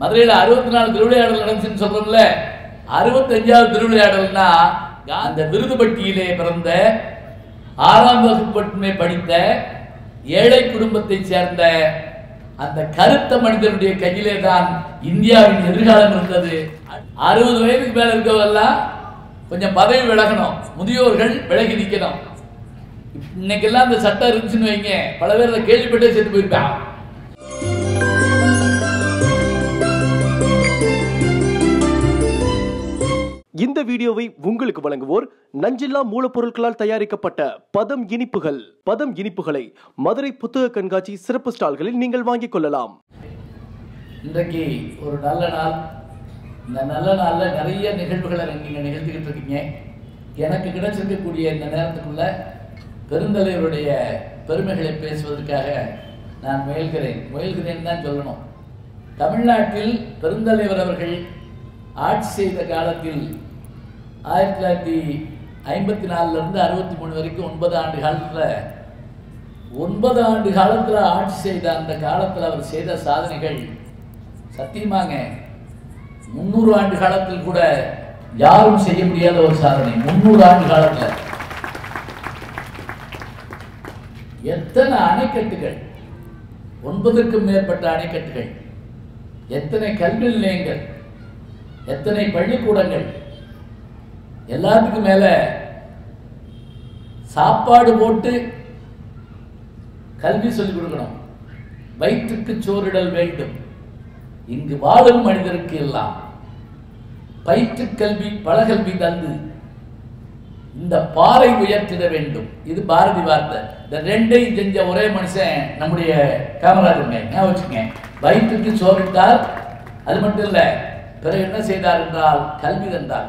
மதுரையில் அறுபத்தி நாலு திருவிளையாடல் நடந்துச்சுன்னு சொல்கிறோம்ல அறுபத்தஞ்சாவது திருவிளையாடல்னா அந்த விருதுபட்டியிலே பிறந்த ஆறாம் வகுப்பு மட்டுமே படித்த ஏழை குடும்பத்தைச் சேர்ந்த அந்த கருத்த மனிதனுடைய கையிலே தான் இந்தியாவின் எதிர்காலம் இருந்தது. அறுபது வயதுக்கு மேல இருக்கவெல்லாம் கொஞ்சம் பதவி விலகணும். முதியோர்கள் விலகி நிற்கணும் இன்னைக்கெல்லாம் அந்த சட்டம் இருந்துச்சுன்னு வைங்க. பல பேர் அதை கேள்விப்பட்டே சேர்த்து போயிருக்கான் இந்த வீடியோவை உங்களுக்கு வழங்குவோர் நஞ்சில்லா மூலப்பொருட்களால் தயாரிக்கப்பட்ட பதம் இனிப்புகள். பதம் இனிப்புகளை மதுரை புத்தக கண்காட்சி சிறப்பு ஸ்டால்களில் நீங்கள் வாங்கிக் கொள்ளலாம். இன்றைக்கு ஒரு நல்ல நாள். இந்த நல்ல நாளில் நிறைய நிகழ்வுகளை நீங்கள் நிகழ்த்திக்கிட்டு இருக்கீங்க. எனக்கு கிடைச்சிருக்கக்கூடிய இந்த நேரத்துக்குள்ள பெருந்தலைவருடைய பெருமைகளை பேசுவதற்காக நான் முயல்கிறேன். முயல்கிறேன் தான் சொல்லணும். தமிழ்நாட்டில் பெருந்தலைவர் அவர்கள் ஆட்சி செய்த காலத்தில் ஆயிரத்தி தொள்ளாயிரத்தி ஐம்பத்தி நாலுலேருந்து அறுபத்தி மூணு வரைக்கும் ஒன்பது ஆண்டு காலத்தில் ஒன்பது ஆண்டு காலத்தில் ஆட்சி செய்த அந்த காலத்தில் அவர் செய்த சாதனைகள் சத்தியமாங்க முந்நூறு ஆண்டு காலத்தில் கூட யாரும் செய்ய முடியாத ஒரு சாதனை முந்நூறு ஆண்டு காலத்தில். எத்தனை அணைக்கட்டுகள் ஒன்பதுக்கும் மேற்பட்ட அணைக்கட்டுகள் எத்தனை கல்வி நிலையங்கள் எத்தனை பள்ளிக்கூடங்கள் எல்லாத்துக்கும் மேல சாப்பாடு போட்டு கல்வி சொல்லிக் கொடுக்கணும். வயிற்றுக்கு சோறிடல் வேண்டும். இங்கு வாழும் மனிதருக்கு எல்லாம் பயிற்று கல்வி பலகல்வி தந்து இந்த பாறை உயர்த்திட வேண்டும். இது பாரதி வார்த்தை. இந்த ரெண்டையும் செஞ்ச ஒரே மனுஷன் நம்முடைய காமராஜருங்க ஞாபகம் வச்சுங்க வயிற்றுக்கு சோறிட்டார் அது மட்டும் இல்லை பிறகு என்ன செய்தார் என்றால் கல்வி தந்தார்.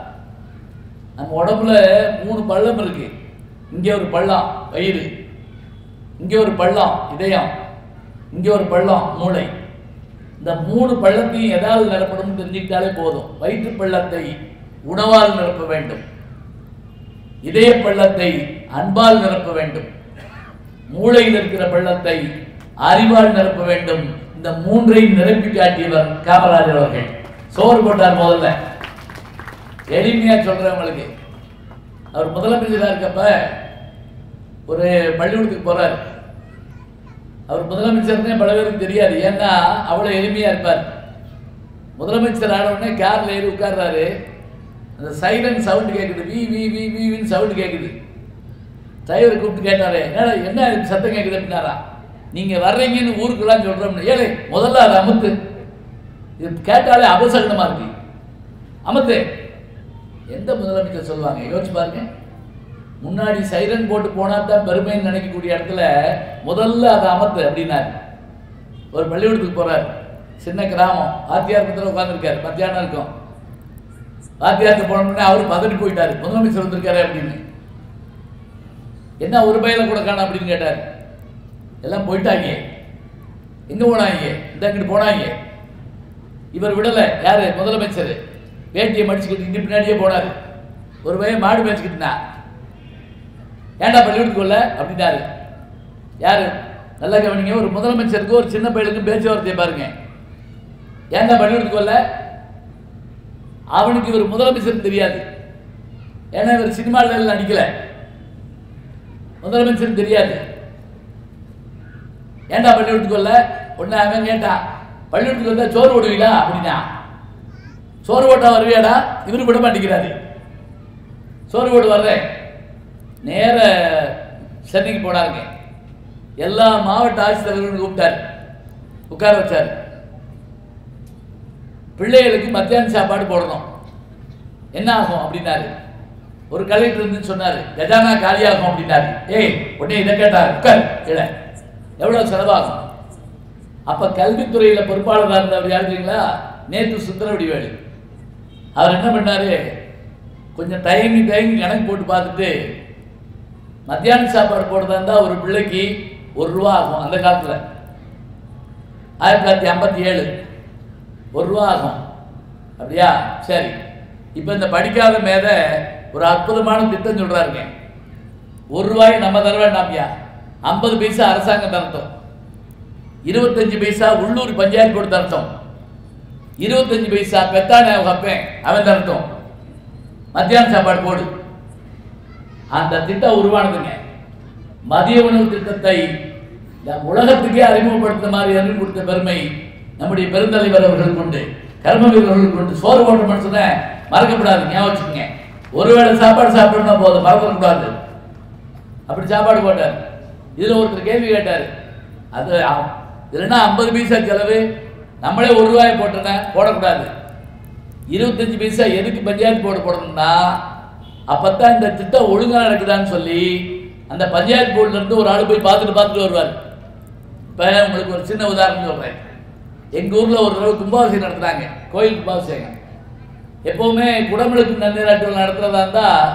நம்ம உடம்புல மூணு பள்ளம் இருக்கு. இங்கே ஒரு பள்ளம் வயிறு. இங்கே ஒரு பள்ளம் இதயம். இங்கே ஒரு பள்ளம் மூளை. இந்த மூணு பள்ளத்தையும் எதாவது நிரப்பணும் தெரிஞ்சுக்கிட்டாலே போதும். வயிற்று பள்ளத்தை உணவால் நிரப்ப வேண்டும். இதய பள்ளத்தை அன்பால் நிரப்ப வேண்டும். மூளையில் இருக்கிற பள்ளத்தை அறிவால் நிரப்ப வேண்டும். இந்த மூன்றையும் நிரப்பி காட்டியவர் காமராஜர் அவர்கள். சோறு போட்டார் முதல்ல. எளிமையாக சொல்கிறவங்களுக்கு அவர் முதலமைச்சராக இருக்கப்ப ஒரு பள்ளிக்கூடத்துக்கு போகிறார் அவர் முதலமைச்சர்னே பல பேருக்கு தெரியாது. ஏன்னா அவ்வளோ எளிமையாக இருப்பார். முதலமைச்சர் ஆனவுடனே கேரில் ஏறி உட்கார்றாரு. அந்த சைலண்ட் சவுண்ட் கேட்குது வி வி வி வின்னு சவுண்டு கேட்குது டிரைவர் கூப்பிட்டு கேட்டாரு என்னடா என்ன சத்தம் கேட்குது அப்படின்னாரா. நீங்கள் வர்றீங்கன்னு ஊருக்குலாம் சொல்கிறோம்னு ஏழை முதல்ல அதை அமுத்து. இது கேட்டாலே அபசகனமாக இருக்கு. அமுத்து. எந்த முதலமைச்சர் சொல்லுவாங்க? யோசிச்சு பாருங்க. முன்னாடி சைரன் போட்டு போனா தான் பெருமைன்னு நினைக்கக்கூடிய இடத்துல முதல்ல அதை அமர்த்து அப்படின்னாரு. ஒரு பள்ளிக்கூடத்துக்கு போறார். சின்ன கிராமம். ஆத்தியார் பத்திரம் உட்காந்துருக்காரு மத்தியானம் இருக்கும். வாத்தியாரத்து போனோம்னே அவர் பதறி போயிட்டாரு. முதலமைச்சர் வந்திருக்காரு அப்படின்னு. என்ன ஒரு பையில கூட காணும் அப்படின்னு கேட்டார். எல்லாம் போயிட்டாங்க. எங்க போனாங்க? இந்த அங்கிட்டு போனாங்க. இவர் விடலை. யாரு? முதலமைச்சர். வேட்டியை மடிச்சுக்கிட்டு இங்க பின்னாடியே போனார். ஒரு பையன் மாடு மேய்ச்சிக்கிட்டுனா ஏன்டா பள்ளிவிட்டு கொள்ள அப்படின்னாரு. யாரு? நல்லா கவனிங்க ஒரு முதலமைச்சருக்கு ஒரு சின்ன பையனுக்கு பேச்சுவார்த்தையை பாருங்க. ஏன்டா பள்ளிக்கூடத்துக்கு கொள்ள அவனுக்கு இவர் முதலமைச்சர் தெரியாது. ஏன்னா இவர் சினிமாவில் நடிக்கல. முதலமைச்சர் தெரியாது. ஏன்டா பள்ளிக்கூடத்துக்கு கொள்ள ஒன்று அவன் கேட்டான். பள்ளிவிட்டு கொள்ள சோறு விடுவீங்களா அப்படின்னா. சோறு போட்ட வருவியாடா? இவரு விட மாட்டேங்கிறாரு. சோறு போட்டு வர்றேன். நேர சென்னைக்கு போனாருங்க எல்லா மாவட்ட ஆட்சித்தலைவர்களும் கூப்பிட்டார். உட்கார வச்சார். பிள்ளைகளுக்கு மத்தியான சாப்பாடு போடணும். என்ன ஆகும் அப்படின்னாரு. ஒரு கலெக்டர் இருந்து சொன்னாரு. கஜானா காலியாகும் அப்படின்னாரு. ஏய் உடனே இதை கேட்டார். உட்கார் இல்லை எவ்வளவு செலவாகும்? அப்ப கல்வித்துறையில பொறுப்பாளராக இருந்தவர் யார் தெரியுங்களா? நேற்று சுந்தரவடிவேலு. அவர் என்ன பண்ணாரு? கொஞ்சம் தயங்கி தயங்கி கணக்கு போட்டு பார்த்துட்டு மத்தியான சாப்பாடு போடுறதா இருந்தால் ஒரு பிள்ளைக்கு ஒரு ரூபா ஆகும் அந்த காலத்தில். ஆயிரத்தி தொள்ளாயிரத்தி ஐம்பத்தி ஏழு. ஒரு ரூபா ஆகும். அப்படியா? சரி. இப்போ இந்த படிக்காத மேத ஒரு அற்புதமான திட்டம் சொல்கிறாருங்க ஒரு ரூபாய் நம்ம தர வேண்டாம்யா. ஐம்பது பைசா அரசாங்கம் தரட்டும். இருபத்தஞ்சு பைசா உள்ளூர் பஞ்சாயத்து போட்டு தரட்டும். இருபத்தஞ்சு பைசா பெத்தானே வைப்பேன் அவன் தரட்டும். மத்தியான சாப்பாடு போடு. அந்த திட்டம் உருவானதுங்க. மதிய உணவு திட்டத்தை இந்த உலகத்துக்கே அறிமுகப்படுத்த மாதிரி அறிவு கொடுத்த பெருமை நம்முடைய பெருந்தலைவர் அவர்கள் கொண்டு கர்ம வீரர்கள் கொண்டு சோறு போட்ட மனுஷனை மறக்கப்படாது ஞாபகம் வச்சுக்கோங்க. ஒருவேளை சாப்பாடு சாப்பிட்டோம்னா போதும் மறந்துடக்கூடாது. அப்படி சாப்பாடு போட்டார். இதில் ஒருத்தர் கேள்வி கேட்டார். அது இல்லைன்னா ஐம்பது பைசா செலவு நம்மளே ஒரு ரூபாய் போட்டோன்னா போடக்கூடாது. இருபத்தஞ்சு பைசா எதுக்கு பஞ்சாயத்து போர்டு போடணும்னா அப்பதான் இந்த திட்டம் ஒழுங்காக நடக்குதான்னு சொல்லி அந்த பஞ்சாயத்து போர்டுல இருந்து ஒரு ஆள் போய் பார்த்துட்டு பார்த்துட்டு வருவார். இப்போ உங்களுக்கு ஒரு சின்ன உதாரணம் சொல்கிறேன் எங்கள் ஊரில் ஒரு தடவை கும்பாபிஷேகம் நடத்துகிறாங்க கோயில் கும்பாபிஷேகம். எப்போவுமே குடமிழுக்கு நன்னீராட்டுகள் நடத்துறதா இருந்தால்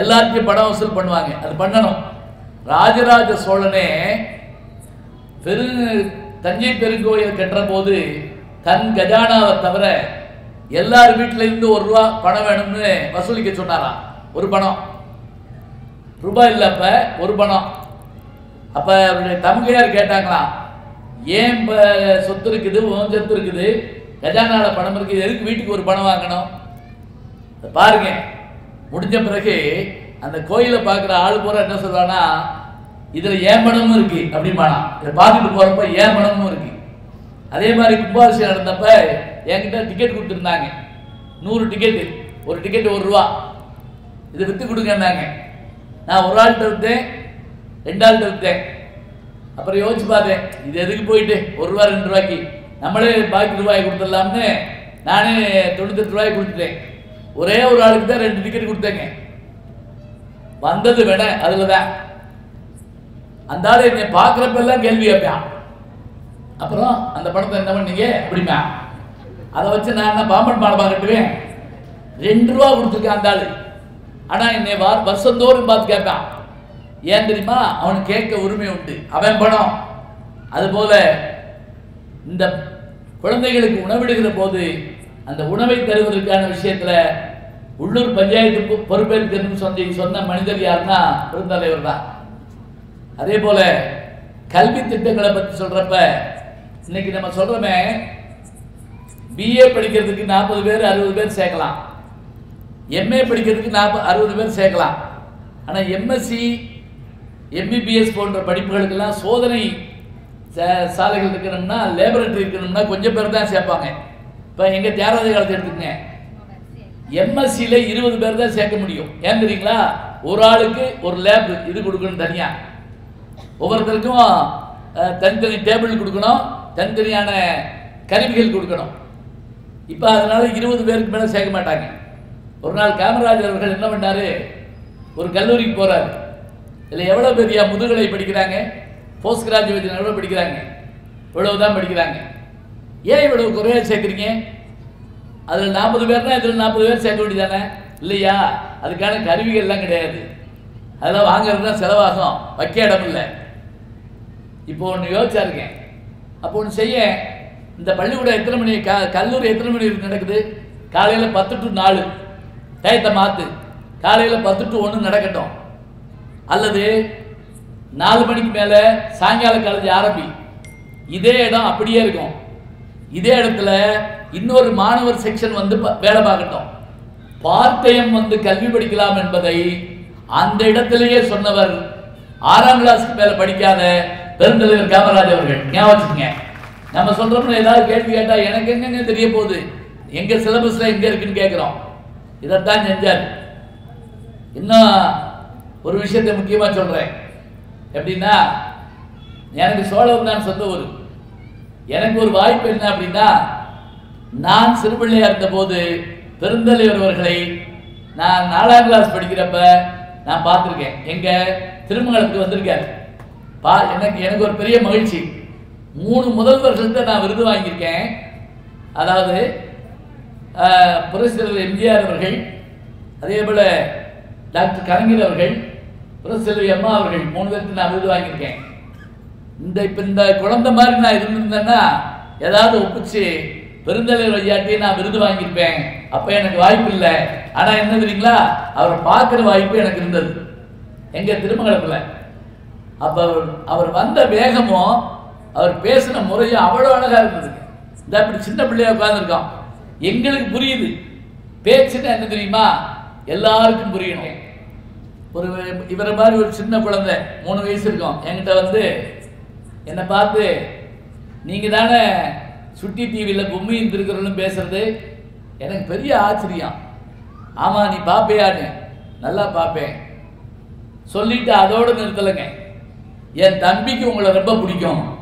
எல்லாத்தையும் பணம் வசூல் பண்ணுவாங்க. அது பண்ணணும். ராஜராஜ சோழனே பெரு தஞ்சை பெருங்கோயில் கட்டுற போது தன் கஜானாவை தவிர எல்லார் வீட்டிலேருந்து ஒரு ரூபா பணம் வேணும்னு வசூலிக்க சொன்னாராம். ஒரு பணம். ரூபாய் இல்லை அப்ப ஒரு பணம். அப்ப அவருடைய தமக்கையார் கேட்டாங்களாம் ஏன் இப்போ சொத்து இருக்குது உன் சொத்து இருக்குது? கஜானால பணம் இருக்குது எதுக்கு வீட்டுக்கு ஒரு பணம் வாங்கணும்? பாருங்க முடிஞ்ச பிறகு அந்த கோயிலை பார்க்குற ஆள் பூரா என்ன சொல்லுவான்னா இதுல ஏன் பணமும் இருக்கு அப்படிமானா இதை பார்த்துட்டு போறப்ப ஏன் பணமும் இருக்கு. அதே மாதிரி கும்பாபிஷேகம் நடந்தப்ப என்கிட்ட டிக்கெட் கொடுத்துருந்தாங்க. நூறு டிக்கெட்டு ஒரு டிக்கெட் ஒரு ரூபா. இதை விற்று கொடுங்கன்னாங்க. நான் ஒரு ஆள்கிட்ட விற்றேன் ரெண்டு ஆள்கிட்ட விற்றேன் அப்புறம் யோசிச்சு பார்த்தேன் இது எதுக்கு போயிட்டு? ஒரு ரூபா ரெண்டு ரூபாய்க்கு. நம்மளே பாக்கி ரூபாய் கொடுத்துடலாம்னு நானே தொண்ணூத்தெட்டு ரூபாய் கொடுத்துட்டேன். ஒரே ஒரு ஆளுக்கு தான் ரெண்டு டிக்கெட் கொடுத்தேங்க. வந்தது விட அதில் தான் அந்த ஆள் என்னை பார்க்குறப்பெல்லாம் கேள்வி கேட்பேன். அப்புறம் அந்த படத்தை என்ன பண்ணீங்க? அப்படிமா அதை வச்சு நான் என்ன பாம்பன் பாடமா கட்டுவேன் ரெண்டு ரூபா கொடுத்துருக்கேன் அந்த ஆள். ஆனால் என்னை வா வருஷந்தோறும் பார்த்து கேட்பான். ஏன் தெரியுமா? அவன் கேட்க உரிமை உண்டு. அவன் பணம் அதுபோல இந்த குழந்தைகளுக்கு உணவிடுகிற போது அந்த உணவை தருவதற்கான விஷயத்தில் உள்ளூர் பஞ்சாயத்து பொ- பொறுப்பேற்கணும்னு சொன்ன மனிதர் யாருன்னா பெருந்தலைவர் தான். அதே போல கல்வி திட்டங்களை பற்றி சொல்றப்ப இன்னைக்கு நம்ம சொல்றோமே பிஏ படிக்கிறதுக்கு நாற்பது பேர் அறுபது பேர் சேர்க்கலாம். எம்ஏ படிக்கிறதுக்கு நாற்பது அறுபது பேர் சேர்க்கலாம். ஆனால் எம்எஸ்சி எம்பிபிஎஸ் போன்ற படிப்புகளுக்கெல்லாம் சோதனை சாலைகள் இருக்கணும்னா லேபரட்டரி இருக்கணும்னா கொஞ்சம் பேர் தான் சேர்ப்பாங்க. இப்போ எங்கள் தியாகராஜ காலத்தை எடுத்துக்கங்க. எம்எஸ்சியில் இருபது பேர் தான் சேர்க்க முடியும். ஏன் தெரியுங்களா? ஒரு ஆளுக்கு ஒரு லேப் இது கொடுக்கணும் தனியாக ஒவ்வொருத்தருக்கும் தனித்தனி டேபிள் கொடுக்கணும் தனித்தனியான கருவிகள் கொடுக்கணும். இப்போ அதனால் இருபது பேருக்கு மேலே சேர்க்க மாட்டாங்க. ஒரு நாள் காமராஜர் அவர்கள் என்ன பண்ணார்? ஒரு கல்லூரிக்கு போகிறார் இதில் எவ்வளோ பெரிய முதுகலை படிக்கிறாங்க? போஸ்ட் கிராஜுவேஷன் எவ்வளோ படிக்கிறாங்க? இவ்வளவு தான் படிக்கிறாங்க. ஏன் இவ்வளவு குறையாக சேர்க்குறீங்க? அதில் நாற்பது பேர்னா இதில் நாற்பது பேர் சேர்க்க வேண்டியதானே? இல்லையா? அதுக்கான கருவிகள்லாம் கிடையாது. அதெல்லாம் வாங்குறதுனா செலவாகும். வைக்க இடம் இல்லை. இப்போ ஒன்று யோசிச்சா இருக்கேன். அப்போ ஒன்று செய்ய இந்த பள்ளிக்கூடம் எத்தனை மணி க கல்லூரி எத்தனை மணி வரைக்கும் நடக்குது? காலையில் பத்து டு நாலு. டயத்தை மாற்று காலையில் பத்து டு ஒன்று நடக்கட்டும். அல்லது நாலு மணிக்கு மேலே சாயங்கால காலேஜ் ஆரம்பி. இதே இடம் அப்படியே இருக்கும். இதே இடத்துல இன்னொரு மாணவர் செக்ஷன் வந்து ப- வேலை பார்க்கட்டும். பார்ட் டைம் வந்து கல்வி படிக்கலாம் என்பதை அந்த இடத்திலேயே சொன்னவர் ஆறாம் கிளாஸ்க்கு மேலே படிக்காத பெருந்தலைவர் காமராஜ் அவர்கள் ஞாபகம் வச்சுக்கங்க. நம்ம சொல்றோம்னு ஏதாவது கேள்வி கேட்டால் எனக்கு எங்கங்க தெரிய போகுது? எங்க சிலபஸ்ல எங்க இருக்குன்னு கேட்குறோம் இதைத்தான் செஞ்சார். இன்னும் ஒரு விஷயத்தை முக்கியமாக சொல்கிறேன் எப்படின்னா எனக்கு சோழம் தான் சொந்த ஊர். எனக்கு ஒரு வாய்ப்பு என்ன அப்படின்னா நான் சிறுபிள்ளையாக இருந்தபோது பெருந்தலைவர் அவர்களை நான் நாலாம் கிளாஸ் படிக்கிறப்ப நான் பார்த்துருக்கேன். எங்கள் திருமங்கலத்துக்கு வந்திருக்காரு. பா எனக்கு எனக்கு ஒரு பெரிய மகிழ்ச்சி. மூணு முதல்வர்கள்ட்ட நான் விருது வாங்கியிருக்கேன். அதாவது ஆஹ், புரட்சித்தலைவர் எம்ஜிஆர் அவர்கள் அதே போல் டாக்டர் கலைஞர் அவர்கள் புரட்சித்தலைவர் அம்மா அவர்கள் மூணு பேருக்கு நான் விருது வாங்கியிருக்கேன். இந்த இப்போ இந்த குழந்தை மாதிரி நான் இருந்திருந்தேன்னா ஏதாவது ஒப்பிச்சு பெருந்தலைவர் ஐயாட்டி நான் விருது வாங்கியிருப்பேன். அப்போ எனக்கு வாய்ப்பு இல்லை. ஆனால் என்ன தெரியுங்களா? அவரை பார்க்குற வாய்ப்பு எனக்கு இருந்தது. எங்கள் திருமங்கலத்தில். அப்போ அவர் அவர் வந்த வேகமும் அவர் பேசின முறையும் அவ்வளோ அழகாக இருந்தது இந்த இப்படி சின்ன பிள்ளையா உட்காந்துருக்கோம் எங்களுக்கு புரியுது. பேச்சுன்னா என்ன தெரியுமா? எல்லாருக்கும் புரியணும். ஒரு இவரை மாதிரி ஒரு சின்ன குழந்தை மூணு வயசு இருக்கும். என்கிட்ட வந்து என்னை பார்த்து நீங்கள் தானே சுட்டி டிவியில் பொம்மையும் திருக்குறளும் பேசுறது? எனக்கு பெரிய ஆச்சரியம். ஆமாம் நீ பார்ப்பையான்னு நல்லா பார்ப்பேன் சொல்லிட்டு அதோடு நிறுத்தலைங்க. என் தம்பிக்கு உங்களை ரொம்ப பிடிக்கும்.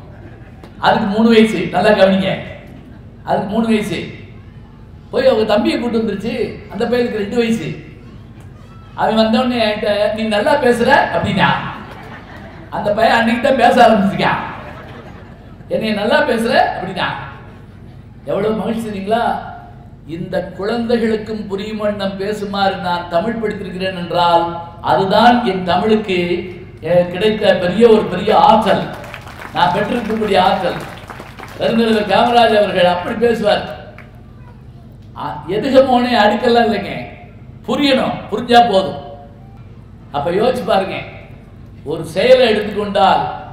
அதுக்கு மூணு வயசு. நல்லா கவனிங்க. அதுக்கு மூணு வயசு. போய் அவங்க தம்பியை கூட்டு வந்துருச்சு. அந்த பையனுக்கு ரெண்டு வயசு. அவன் வந்தவொடனே என்கிட்ட நீ நல்லா பேசுற? அப்படின்னா அந்த பையன் அன்னைக்கு தான் பேச ஆரம்பிச்சிருக்கான் என்னைய நல்லா பேசுற? அப்படின்னா எவ்வளவு மகிழ்ச்சிங்களா இந்த குழந்தைகளுக்கும் புரியும் வண்ணம் பேசுமாறு நான் தமிழ் படித்திருக்கிறேன் என்றால் அதுதான் என் தமிழுக்கு கிடைத்த பெரிய ஒரு பெரிய ஆற்றல். நான் பெற்றிருக்கக்கூடிய ஆற்றல். பெருந்தலைவர் காமராஜ் அவர்கள் அப்படி பேசுவார். அ- எதுகமோனே அடுக்கலாம் இல்லைங்க. புரியணும் புரிஞ்சா போதும். அப்ப யோசிச்சு பாருங்க. ஒரு செயலை எடுத்துக்கொண்டால்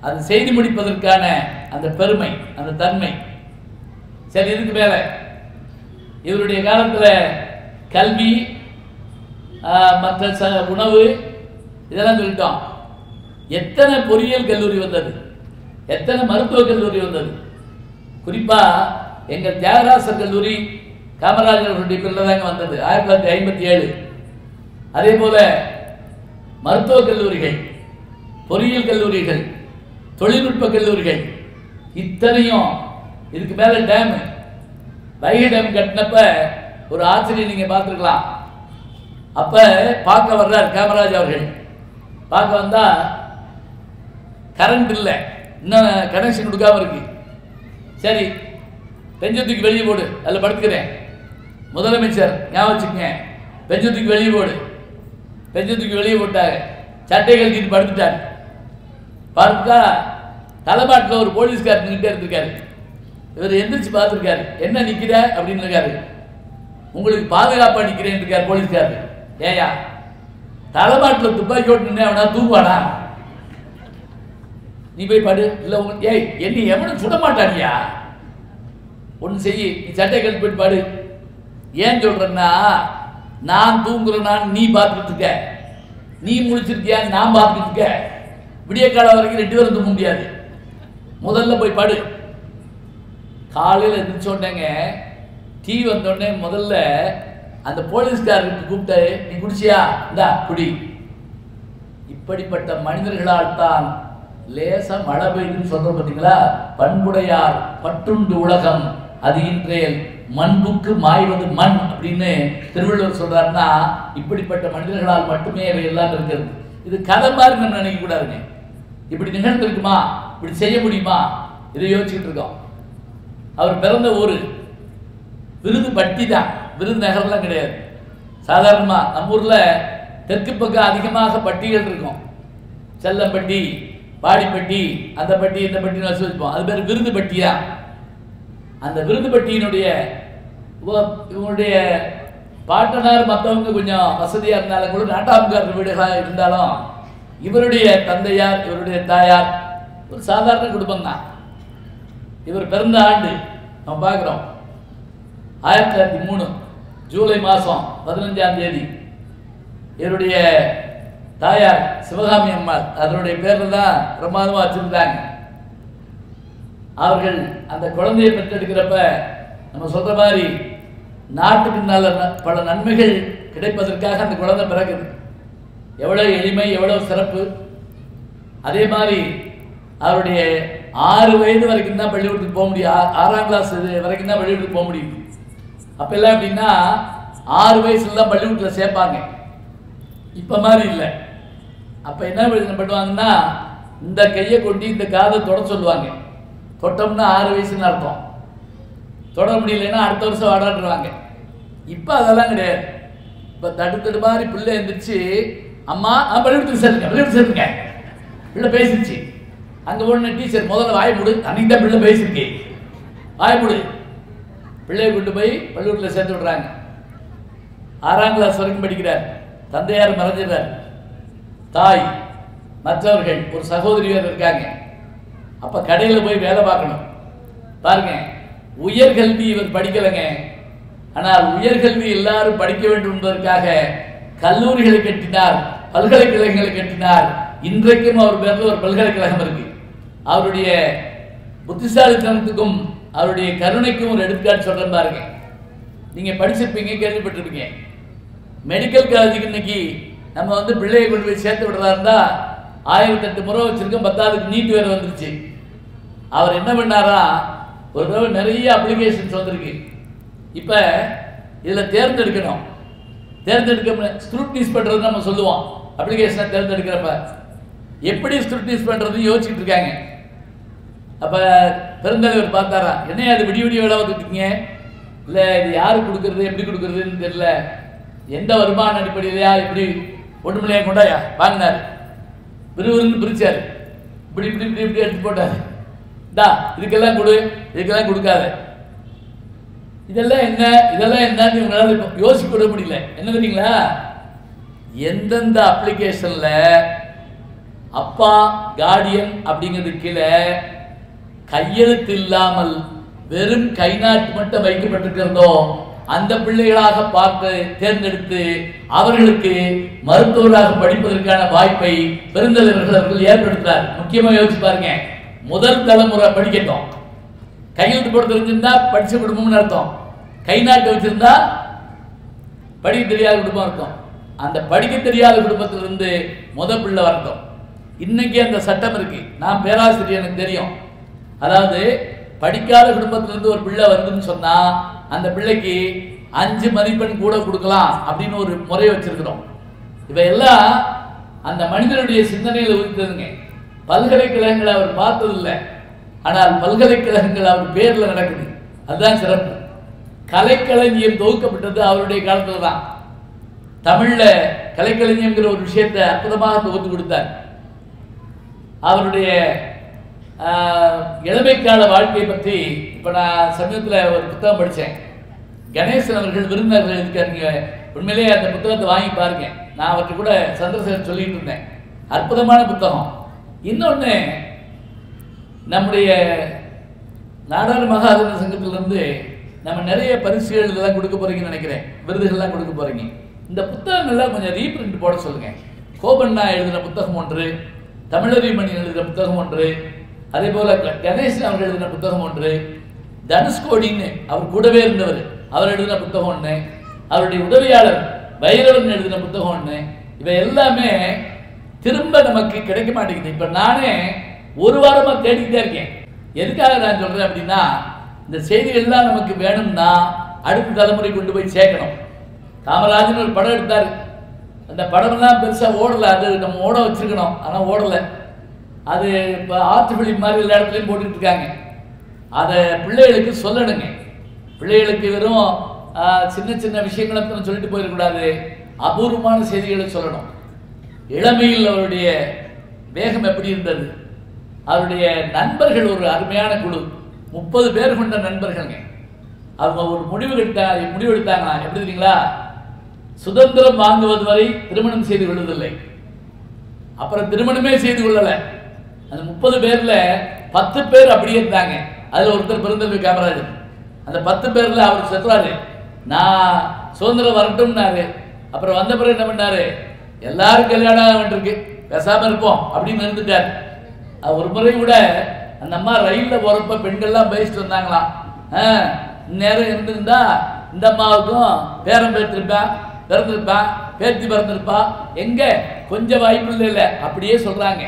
அது செய்து முடிப்பதற்கான அந்த பெருமை அந்த தன்மை. சரி இதுக்கு மேல. இவருடைய காலத்தில் கல்வி மற்ற ச உணவு இதெல்லாம் சொல்லிட்டோம். எத்தனை பொறியியல் கல்லூரி வந்தது? எத்தனை மருத்துவக் கல்லூரி வந்தது? குறிப்பா எங்கள் தியாகராசர் கல்லூரி காமராஜர் அவர்களுடைய பேரில் தாங்க வந்தது ஆயிரத்தி தொள்ளாயிரத்தி ஐம்பத்தி ஏழு. அதே போல மருத்துவக் கல்லூரிகள் பொறியியல் கல்லூரிகள் தொழில்நுட்ப கல்லூரிகள் இத்தனையும் இதுக்கு மேல டேம் வைகை டேம் கட்டினப்ப ஒரு ஆச்சரியம் நீங்க பார்த்துருக்கலாம். அப்ப பார்க்க வர்றார் காமராஜ் அவர்கள். பார்க்க வந்தா கரண்ட் இல்லை. இன்னும் கனெக்ஷன் கொடுக்காம இருக்கு. சரி பெஞ்சத்துக்கு வெளியே போடு. அதில் படுத்துக்கிறேன். முதலமைச்சர் ஞாபகம் வச்சுக்கங்க. பெஞ்சத்துக்கு வெளியே போடு. பெஞ்சத்துக்கு வெளியே போட்டாங்க சட்டை கழட்டிட்டு படுத்துட்டாரு. பார்த்தா தலைமாட்டில் ஒரு போலீஸ்கார் நின்றுட்டே இருந்திருக்காரு. இவர் எந்திரிச்சு பார்த்துருக்காரு. என்ன நிற்கிற அப்படின்னு இருக்காரு. உங்களுக்கு பாதுகாப்பாக நிற்கிறேன் இருக்கார் போலீஸ்கார் ஏயா தலைமாட்டில் துப்பாக்கி ஓட்டு நின்று அவனா தூங்குவானா? நீ போய் படு இல்லை உங்க ஏய் என்னை எவனும் சுட மாட்டானியா? ஒன்று செய்ய நீ சட்டை கழட்டி போயிட்டு பாடு ஏன் சொல்றேன்னா நான் தூங்குறேனான்னு நீ பார்த்துட்டு இருக்க. நீ முழிச்சிருக்கியா? நான் பார்த்துட்டு இருக்க. விடிய காலம் வரைக்கும் ரெண்டு பேரும் தூங்க முடியாது. முதல்ல போய் படு. காலையில் எந்திரிச்ச உடனேங்க டீ வந்தோடனே முதல்ல அந்த போலீஸ்காரருக்கு கூப்பிட்டு நீ குடிச்சியா? இந்தா குடி. இப்படிப்பட்ட மனிதர்களால் தான் லேசா மழை பெய்யுதுன்னு சொல்றோம் பார்த்தீங்களா பண்புடையார் பட்டுண்டு உலகம். அது இன்றைய மண்புக்கு மாய்வது மண் அப்படின்னு திருவள்ளுவர் சொல்றாருன்னா இப்படிப்பட்ட மனிதர்களால் மட்டுமே இவை எல்லாம் இருக்கிறது. இது கதை மாதிரி நம்ம நினைக்க கூடாதுங்க. இப்படி நிகழ்ந்திருக்குமா? இப்படி செய்ய முடியுமா? இதை யோசிச்சுட்டு இருக்கோம். அவர் பிறந்த ஊர் விருது பட்டி தான். விருது நகர்லாம் கிடையாது. சாதாரணமாக நம்ம ஊரில் தெற்கு பக்கம் அதிகமாக பட்டிகள் இருக்கும். செல்லம்பட்டி பாடிப்பட்டி அந்த பட்டி இந்த பட்டின்னு வச்சு வச்சுப்போம். அது பேர் விருது பட்டியா? அந்த விருது பட்டியினுடைய இவ- இவங்களுடைய பாட்டனார் மற்றவங்க கொஞ்சம் வசதியா இருந்தாலும் கூட நாட்டாம்கார் வீடுகளாக இருந்தாலும் இவருடைய தந்தையார் இவருடைய தாயார் ஒரு சாதாரண குடும்பம் தான் இவர் பிறந்த ஆண்டு நம்ம பார்க்குறோம். ஆயிரத்தி தொள்ளாயிரத்தி மூணு ஜூலை மாதம் பதினஞ்சாம் தேதி. இவருடைய தாயார் சிவகாமி அம்மாள் அதனுடைய பேரில் தான் பிரமாதமாக வச்சிருந்தாங்க. அவர்கள் அந்த குழந்தையை பெற்றெடுக்கிறப்ப நம்ம சொல்கிற மாதிரி நாட்டுக்கு நல்ல ந- பல நன்மைகள் கிடைப்பதற்காக அந்த குழந்தை பிறகுது எவ்வளோ எளிமை எவ்வளோ சிறப்பு. அதே மாதிரி அவருடைய ஆறு வயது வரைக்கும் தான் பள்ளிக்கூடத்துக்கு போக முடியும். ஆறாம் கிளாஸ் வரைக்கும் தான் பள்ளிக்கூடத்துக்கு போக முடியும். அப்போ எல்லாம் எப்படின்னா ஆறு வயசுல தான் பள்ளிக்கூடத்தில் சேர்ப்பாங்க. இப்போ மாதிரி இல்லை. அப்போ என்ன பண்ண- பண்ணுவாங்கன்னா இந்த கையை கொண்டு இந்த காதை தொட சொல்லுவாங்க. தொட்டோம்னா ஆறு வயசுன்னு அர்த்தம். தொட முடியலன்னா அடுத்த வருஷம் வாடாடுவாங்க இப்போ அதெல்லாம் கிடையாது. இப்போ தடுத்தடு மாதிரி பிள்ளை எழுந்திரிச்சு அம்மா ஆ பள்ளிக்கூடத்துக்கு சேருங்க பள்ளிக்கூடத்துக்கு சேருங்க பிள்ளை பேசிருச்சு. அங்கே போன டீச்சர் முதல்ல வாய் முடு அன்னைக்கு தான் பிள்ளை பேசியிருக்கே. வாய் முடு. பிள்ளையை கொண்டு போய் பள்ளிக்கூடத்தில் சேர்த்து விடுறாங்க. ஆறாம் கிளாஸ் வரைக்கும் படிக்கிறார். தந்தையார் மறைஞ்சிடுறார். தாய் மற்றவர்கள் ஒரு சகோதரி வேறு இருக்காங்க. அப்போ கடையில் போய் வேலை பார்க்கணும். பாருங்க உயர்கல்வி இவர் படிக்கலைங்க. ஆனால் உயர்கல்வி எல்லாரும் படிக்க வேண்டும் என்பதற்காக கல்லூரிகளை கட்டினார் பல்கலைக்கழகங்களை கட்டினார். இன்றைக்கும் அவர் பேர்ல ஒரு பல்கலைக்கழகம் இருக்கு. அவருடைய புத்திசாலித்தனத்துக்கும் அவருடைய கருணைக்கும் ஒரு எடுத்துக்காட்டு சொல்கிறேன் பாருங்க. நீங்கள் படிச்சிருப்பீங்க கேள்விப்பட்டிருப்பீங்க. மெடிக்கல் காலேஜுக்கு இன்னைக்கு நம்ம வந்து பிள்ளையை கொண்டு போய் சேர்த்து விடுறதா இருந்தா ஆயிரத்தி எட்டு முறை வச்சிருக்கோம் பத்தாவதுக்கு நீட் வேறு வந்துருச்சு. அவர் என்ன பண்ணாரா ஒரு தடவை நிறைய அப்ளிகேஷன்ஸ் வந்திருக்கு. இப்போ இதில் தேர்ந்தெடுக்கணும். தேர்ந்தெடுக்க ஸ்க்ரூட்னிஸ் பண்ணுறது நம்ம சொல்லுவோம். அப்ளிகேஷனை தேர்ந்தெடுக்கிறப்ப எப்படி ஸ்க்ரூட்னிஸ் பண்ணுறது யோசிச்சுட்டு இருக்காங்க. அப்போ பெருந்தலைவர் பார்த்தாரா என்னையா அது விடிய விடிய வேலை வந்துட்டீங்க இல்லை இது யாருக்கு கொடுக்குறது எப்படி கொடுக்குறதுன்னு தெரியல. எந்த வருமான அடிப்படையிலையா எப்படி ஒட்டுமலையா கொண்டாயா? வாங்கினார். விறுவிறுன்னு பிரிச்சார். இப்படி இப்படி இப்படி இப்படி எடுத்து போட்டார். டா இதுக்கெல்லாம் கொடு இதுக்கெல்லாம் கொடுக்காத. இதெல்லாம் என்ன இதெல்லாம் என்னன்னு இவங்களால இப்ப யோசிக்க கூட முடியல. என்ன தெரியுங்களா? எந்தெந்த அப்ளிகேஷனில் அப்பா கார்டியன் அப்படிங்கிறது கீழே கையெழுத்து இல்லாமல் வெறும் கைநாட்டு மட்டும் வைக்கப்பட்டிருக்கிறதோ அந்த பிள்ளைகளாக பார்த்து தேர்ந்தெடுத்து அவர்களுக்கு மருத்துவராக படிப்பதற்கான வாய்ப்பை பெருந்தலைவர்கள் அவர்கள் ஏற்படுத்தினார் முக்கியமாக யோசிச்சு பாருங்க. முதல் தலைமுறை படிக்கட்டும். கையெழுத்து போட தெரிஞ்சிருந்தா படிச்சு குடும்பம்னு அர்த்தம். கை நாட்டு வச்சிருந்தா படிக்க தெரியாத குடும்பம் இருக்கும் அந்த படிக்க தெரியாத குடும்பத்திலிருந்து முத பிள்ளை வரட்டும். இன்னைக்கு அந்த சட்டம் இருக்கு. நான் பேராசிரியர் எனக்கு தெரியும். அதாவது படிக்காத குடும்பத்திலிருந்து ஒரு பிள்ளை வருதுன்னு சொன்னா அந்த பிள்ளைக்கு அஞ்சு மதிப்பெண் கூட கொடுக்கலாம் அப்படின்னு ஒரு முறை வச்சிருக்கிறோம். இவையெல்லாம் அந்த மனிதனுடைய சிந்தனையில் உதித்ததுங்க. பல்கலைக்கழகங்களை அவர் பார்த்ததில்லை. ஆனால் பல்கலைக்கழகங்கள் அவர் பேரில் நடக்குது. அதுதான் சிறப்பு. கலைக்களஞ்சியம் தொகுக்கப்பட்டது அவருடைய காலத்தில் தான் தமிழில் கலைக்களஞ்சியம்ங்கிற ஒரு விஷயத்தை அற்புதமாக தொகுத்து கொடுத்தார். அவருடைய இளமைக்கால வாழ்க்கையை பற்றி இப்போ நான் சமீபத்தில் ஒரு புத்தகம் படித்தேன் கணேசன் அவர்கள் விருந்தினர்கள் இருக்காருங்க உண்மையிலேயே அந்த புத்தகத்தை வாங்கி பாருங்க. நான் அவற்றை கூட சந்திரசேகர் சொல்லிட்டு இருந்தேன். அற்புதமான புத்தகம். இன்னொன்று நம்முடைய நாடாளு மகாஜன சங்கத்திலிருந்து நம்ம நிறைய பரிசுகள் இதெல்லாம் கொடுக்க போகிறீங்கன்னு நினைக்கிறேன். விருதுகள்லாம் கொடுக்க போகிறீங்க இந்த புத்தகங்கள்லாம் கொஞ்சம் ரீப்ரிண்ட் போட சொல்லுங்கள் கோபண்ணா எழுதின புத்தகம் ஒன்று தமிழறிமணி எழுதின புத்தகம் ஒன்று அதே போல கணேசன் அவர்கள் எழுதின புத்தகம் ஒன்று தனுஷ்கோடின்னு அவர் கூடவே இருந்தவர் அவர் எழுதின புத்தகம் ஒன்று அவருடைய உதவியாளர் வைரவன் எழுதின புத்தகம் ஒன்று இவை எல்லாமே திரும்ப நமக்கு கிடைக்க மாட்டேங்குது. இப்போ நானே ஒரு வாரமாக தேடிக்கிட்டே இருக்கேன். எதுக்காக நான் சொல்கிறேன் அப்படின்னா இந்த செய்திகள்லாம் நமக்கு வேணும்னா அடுத்த தலைமுறை கொண்டு போய் சேர்க்கணும். காமராஜன் ஒரு படம் எடுத்தார். அந்த படம்லாம் பெருசாக ஓடலை. அது நம்ம ஓட வச்சுருக்கணும். ஆனால் ஓடலை. அது இப்போ ஆற்று ஃபிலிம் மாதிரி எல்லா இடத்துலையும் போட்டுட்ருக்காங்க அதை பிள்ளைகளுக்கு சொல்லணுங்க. பிள்ளைகளுக்கு வெறும் சின்ன சின்ன விஷயங்களை சொல்லிட்டு போயிடக்கூடாது. அபூர்வமான செய்திகளை சொல்லணும். இளமையில் அவருடைய வேகம் எப்படி இருந்தது? அவருடைய நண்பர்கள் ஒரு அருமையான குழு. முப்பது பேர் கொண்ட நண்பர்கள்ங்க. அவங்க ஒரு முடிவு எடுத்தா முடிவு எடுத்தாங்களா எப்படி தெரியுங்களா? சுதந்திரம் வாங்குவது வரை திருமணம் செய்து கொள்வதில்லை. அப்புறம் திருமணமே செய்து கொள்ளலை. அந்த முப்பது பேர்ல பத்து பேர் அப்படியே இருந்தாங்க. அதுல ஒருத்தர் பிறந்தது காமராஜர் அந்த பத்து பேர்ல அவர் செத்துறாரு. நான் சுதந்திரம் வரட்டும்னாரு. அப்புறம் வந்த பிறகு என்ன பண்ணாரு? எல்லாரும் கல்யாணம் ஆக வேண்டியிருக்கு. பேசாம இருப்போம் அப்படின்னு இருந்துட்டார். ஒரு முறை கூட அந்த அம்மா ரயில்ல போறப்ப பெண்கள்லாம் பேசிட்டு வந்தாங்களாம் ஆ, இந்நேரம் இருந்திருந்தா இந்த அம்மாவுக்கும் பேரம் பேத்திருப்பேன் பிறந்திருப்பேன் பேத்தி பிறந்திருப்பா. எங்க? கொஞ்சம் வாய்ப்பு இல்லை அப்படியே சொல்றாங்க.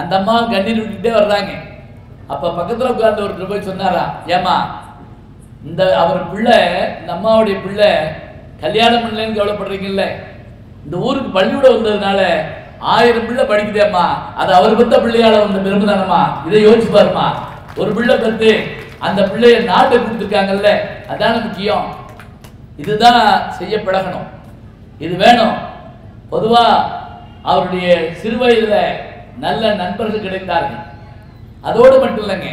அந்த அம்மா கண்ணீர் விட்டுட்டே வர்றாங்க. அப்ப பக்கத்துல உட்கார்ந்து ஒருத்தர் போய் சொன்னாரா ஏமா இந்த அவர் பிள்ளை இந்த அம்மாவுடைய பிள்ளை கல்யாணம் பண்ணலன்னு கவலைப்படுறீங்கல்ல. இந்த ஊருக்கு பள்ளியோட வந்ததுனால ஆயிரம் பிள்ளை படிக்குதேம்மா. அது அவர் பெத்த பிள்ளையால வந்த பெருமை தானம்மா இதை யோசிச்சு பாருமா ஒரு பிள்ளை பெற்று அந்த பிள்ளைய நாட்டை கொடுத்துருக்காங்கல்ல. அதான முக்கியம். இதுதான் செய்ய பழகணும். இது வேணும். பொதுவா அவருடைய சிறுவயதுல நல்ல நண்பர்கள் கிடைத்தார்கள். அதோடு மட்டும் இல்லைங்க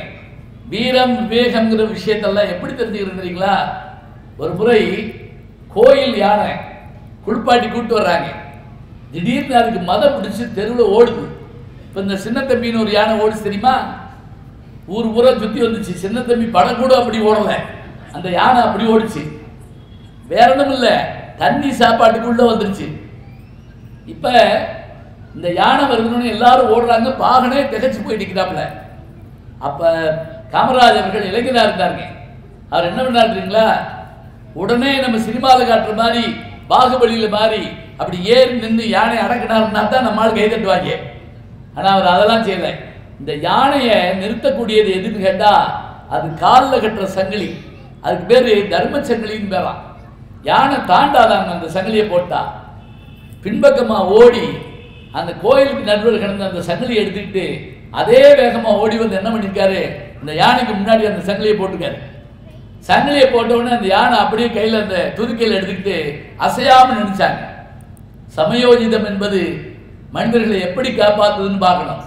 வீரம் விவேகம்ங்கிற விஷயத்தெல்லாம் எப்படி தெரிஞ்சுக்கிறீங்களா ஒரு முறை கோயில் யானை குளிப்பாட்டி கூப்பிட்டு வர்றாங்க. திடீர்னு அதுக்கு மதம் பிடிச்சி தெருவில் ஓடுது. இப்போ இந்த சின்ன தம்பின்னு ஒரு யானை ஓடுச்சு தெரியுமா? ஊர் ஊரா சுற்றி வந்துச்சு. சின்ன தம்பி படம் கூட அப்படி ஓடலை. அந்த யானை அப்படி ஓடிச்சு. வேற ஒன்றும் இல்லை தண்ணி சாப்பாட்டுக்குள்ளே வந்துருச்சு. இப்போ இந்த யானை வருகணும்னு எல்லாரும் ஓடுறாங்க பாகனே திகச்சு போய் நிற்கிறாப்புல அப்போ காமராஜ் அவர்கள் இளைஞராக இருந்தாருங்க. அவர் என்ன பண்ணாருங்களா உடனே நம்ம சினிமாவில் காட்டுற மாதிரி பாகுபலியில் மாதிரி அப்படி ஏறி நின்று யானை அடக்கினாருன்னா தான் நம்மால் கை தட்டுவாங்க. ஆனால் அவர் அதெல்லாம் செய்யலை. இந்த யானையை நிறுத்தக்கூடியது எதுன்னு கேட்டால் அது காலில் கட்டுற சங்கிலி. அதுக்கு பேர் தர்ம சங்கிலின்னு பேரான் யானை தாண்டாதாங்க அந்த சங்கிலியை போட்டா பின்பக்கமாக ஓடி அந்த கோயிலுக்கு நடுவில் கிடந்த அந்த சங்கிலியை எடுத்துக்கிட்டு அதே வேகமாக ஓடி வந்து என்ன பண்ணியிருக்காரு இந்த யானைக்கு முன்னாடி அந்த சங்கிலியை போட்டுக்காரு சங்கிலியை போட்டவுடனே அந்த யானை அப்படியே கையில் அந்த துதுக்கையில் எடுத்துக்கிட்டு அசையாமல் நினைச்சாங்க சமயோஜிதம் என்பது மனிதர்களை எப்படி காப்பாற்றுதுன்னு பார்க்கணும்.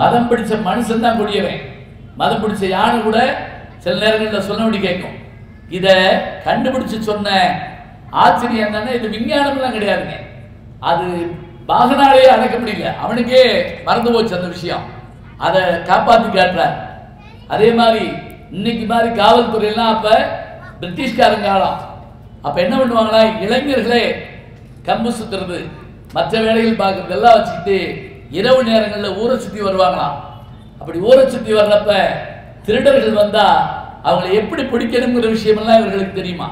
மதம் பிடிச்ச மனுஷன் தான் கொடியவன். மதம் பிடிச்ச யானை கூட சில நேரங்களில் சொன்னபடி கேட்கும். இதை கண்டுபிடிச்சு சொன்ன ஆச்சரியம் என்னன்னா இது விஞ்ஞானம்லாம் கிடையாதுங்க. அது பாகனாலே அடக்க முடியல. அவனுக்கே மறந்து போச்சு அந்த விஷயம். அதை காப்பாத்தி காட்டுறார் அதே மாதிரி இன்னைக்கு மாதிரி காவல்துறையெல்லாம் அப்ப பிரிட்டிஷ்காரங்க காலம் அப்ப என்ன பண்ணுவாங்களா இளைஞர்களே கம்பு சுத்துறது மற்ற வேலைகள் பார்க்கறது எல்லாம் வச்சுக்கிட்டு இரவு நேரங்களில் ஊரை சுற்றி வருவாங்களாம். அப்படி ஊரை சுற்றி வர்றப்ப திருடர்கள் வந்தா அவங்களை எப்படி பிடிக்கணுங்கிற விஷயமெல்லாம் இவர்களுக்கு தெரியுமா?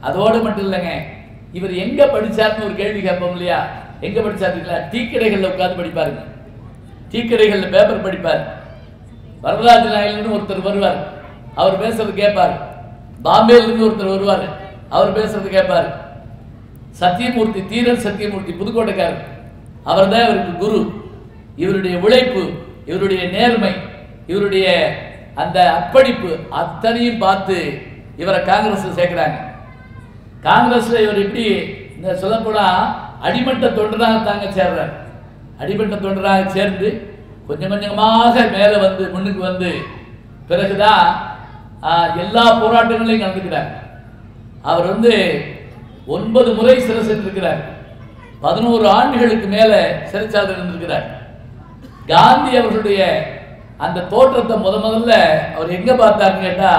அதோடு மட்டும் இல்லைங்க இவர் எங்க படிச்சாருன்னு ஒரு கேள்வி கேட்போம் இல்லையா? எங்க படிச்சாருங்களா டீ உட்காந்து படிப்பாருங்க. டீக்கடைகளில் பேப்பர் படிப்பார். வரலாற்று நாயகன்னு ஒருத்தர் வருவார். அவர் பேசுறது கேட்பார். பாம்பேலிருந்து ஒருத்தர் வருவார். அவர் பேசுறது கேட்பார். சத்தியமூர்த்தி தீரன் சத்தியமூர்த்தி புதுக்கோட்டைக்காரர். அவர் தான் இவருக்கு குரு. இவருடைய உழைப்பு இவருடைய நேர்மை இவருடைய அந்த அர்ப்பணிப்பு அத்தனையும் பார்த்து இவரை காங்கிரஸ் சேர்க்கிறாங்க. காங்கிரஸ்ல இவர் எப்படி இந்த சொல்லப்போனா அடிமட்ட தொண்டராக தாங்க சேர்றார். அடிமட்ட தொண்டராக சேர்ந்து கொஞ்சம் கொஞ்சமாக மேலே வந்து முன்னுக்கு வந்து பிறகுதான் எல்லா போராட்டங்களையும் கலந்துக்கிறார். அவர் வந்து ஒன்பது முறை சிறை சென்றிருக்கிறார். பதினோரு ஆண்டுகளுக்கு மேலே சிறைச்சாலை இருந்திருக்கிறார். காந்தி அவர்களுடைய அந்த தோற்றத்தை முத முதல்ல அவர் எங்க பார்த்தாருன்னு கேட்டா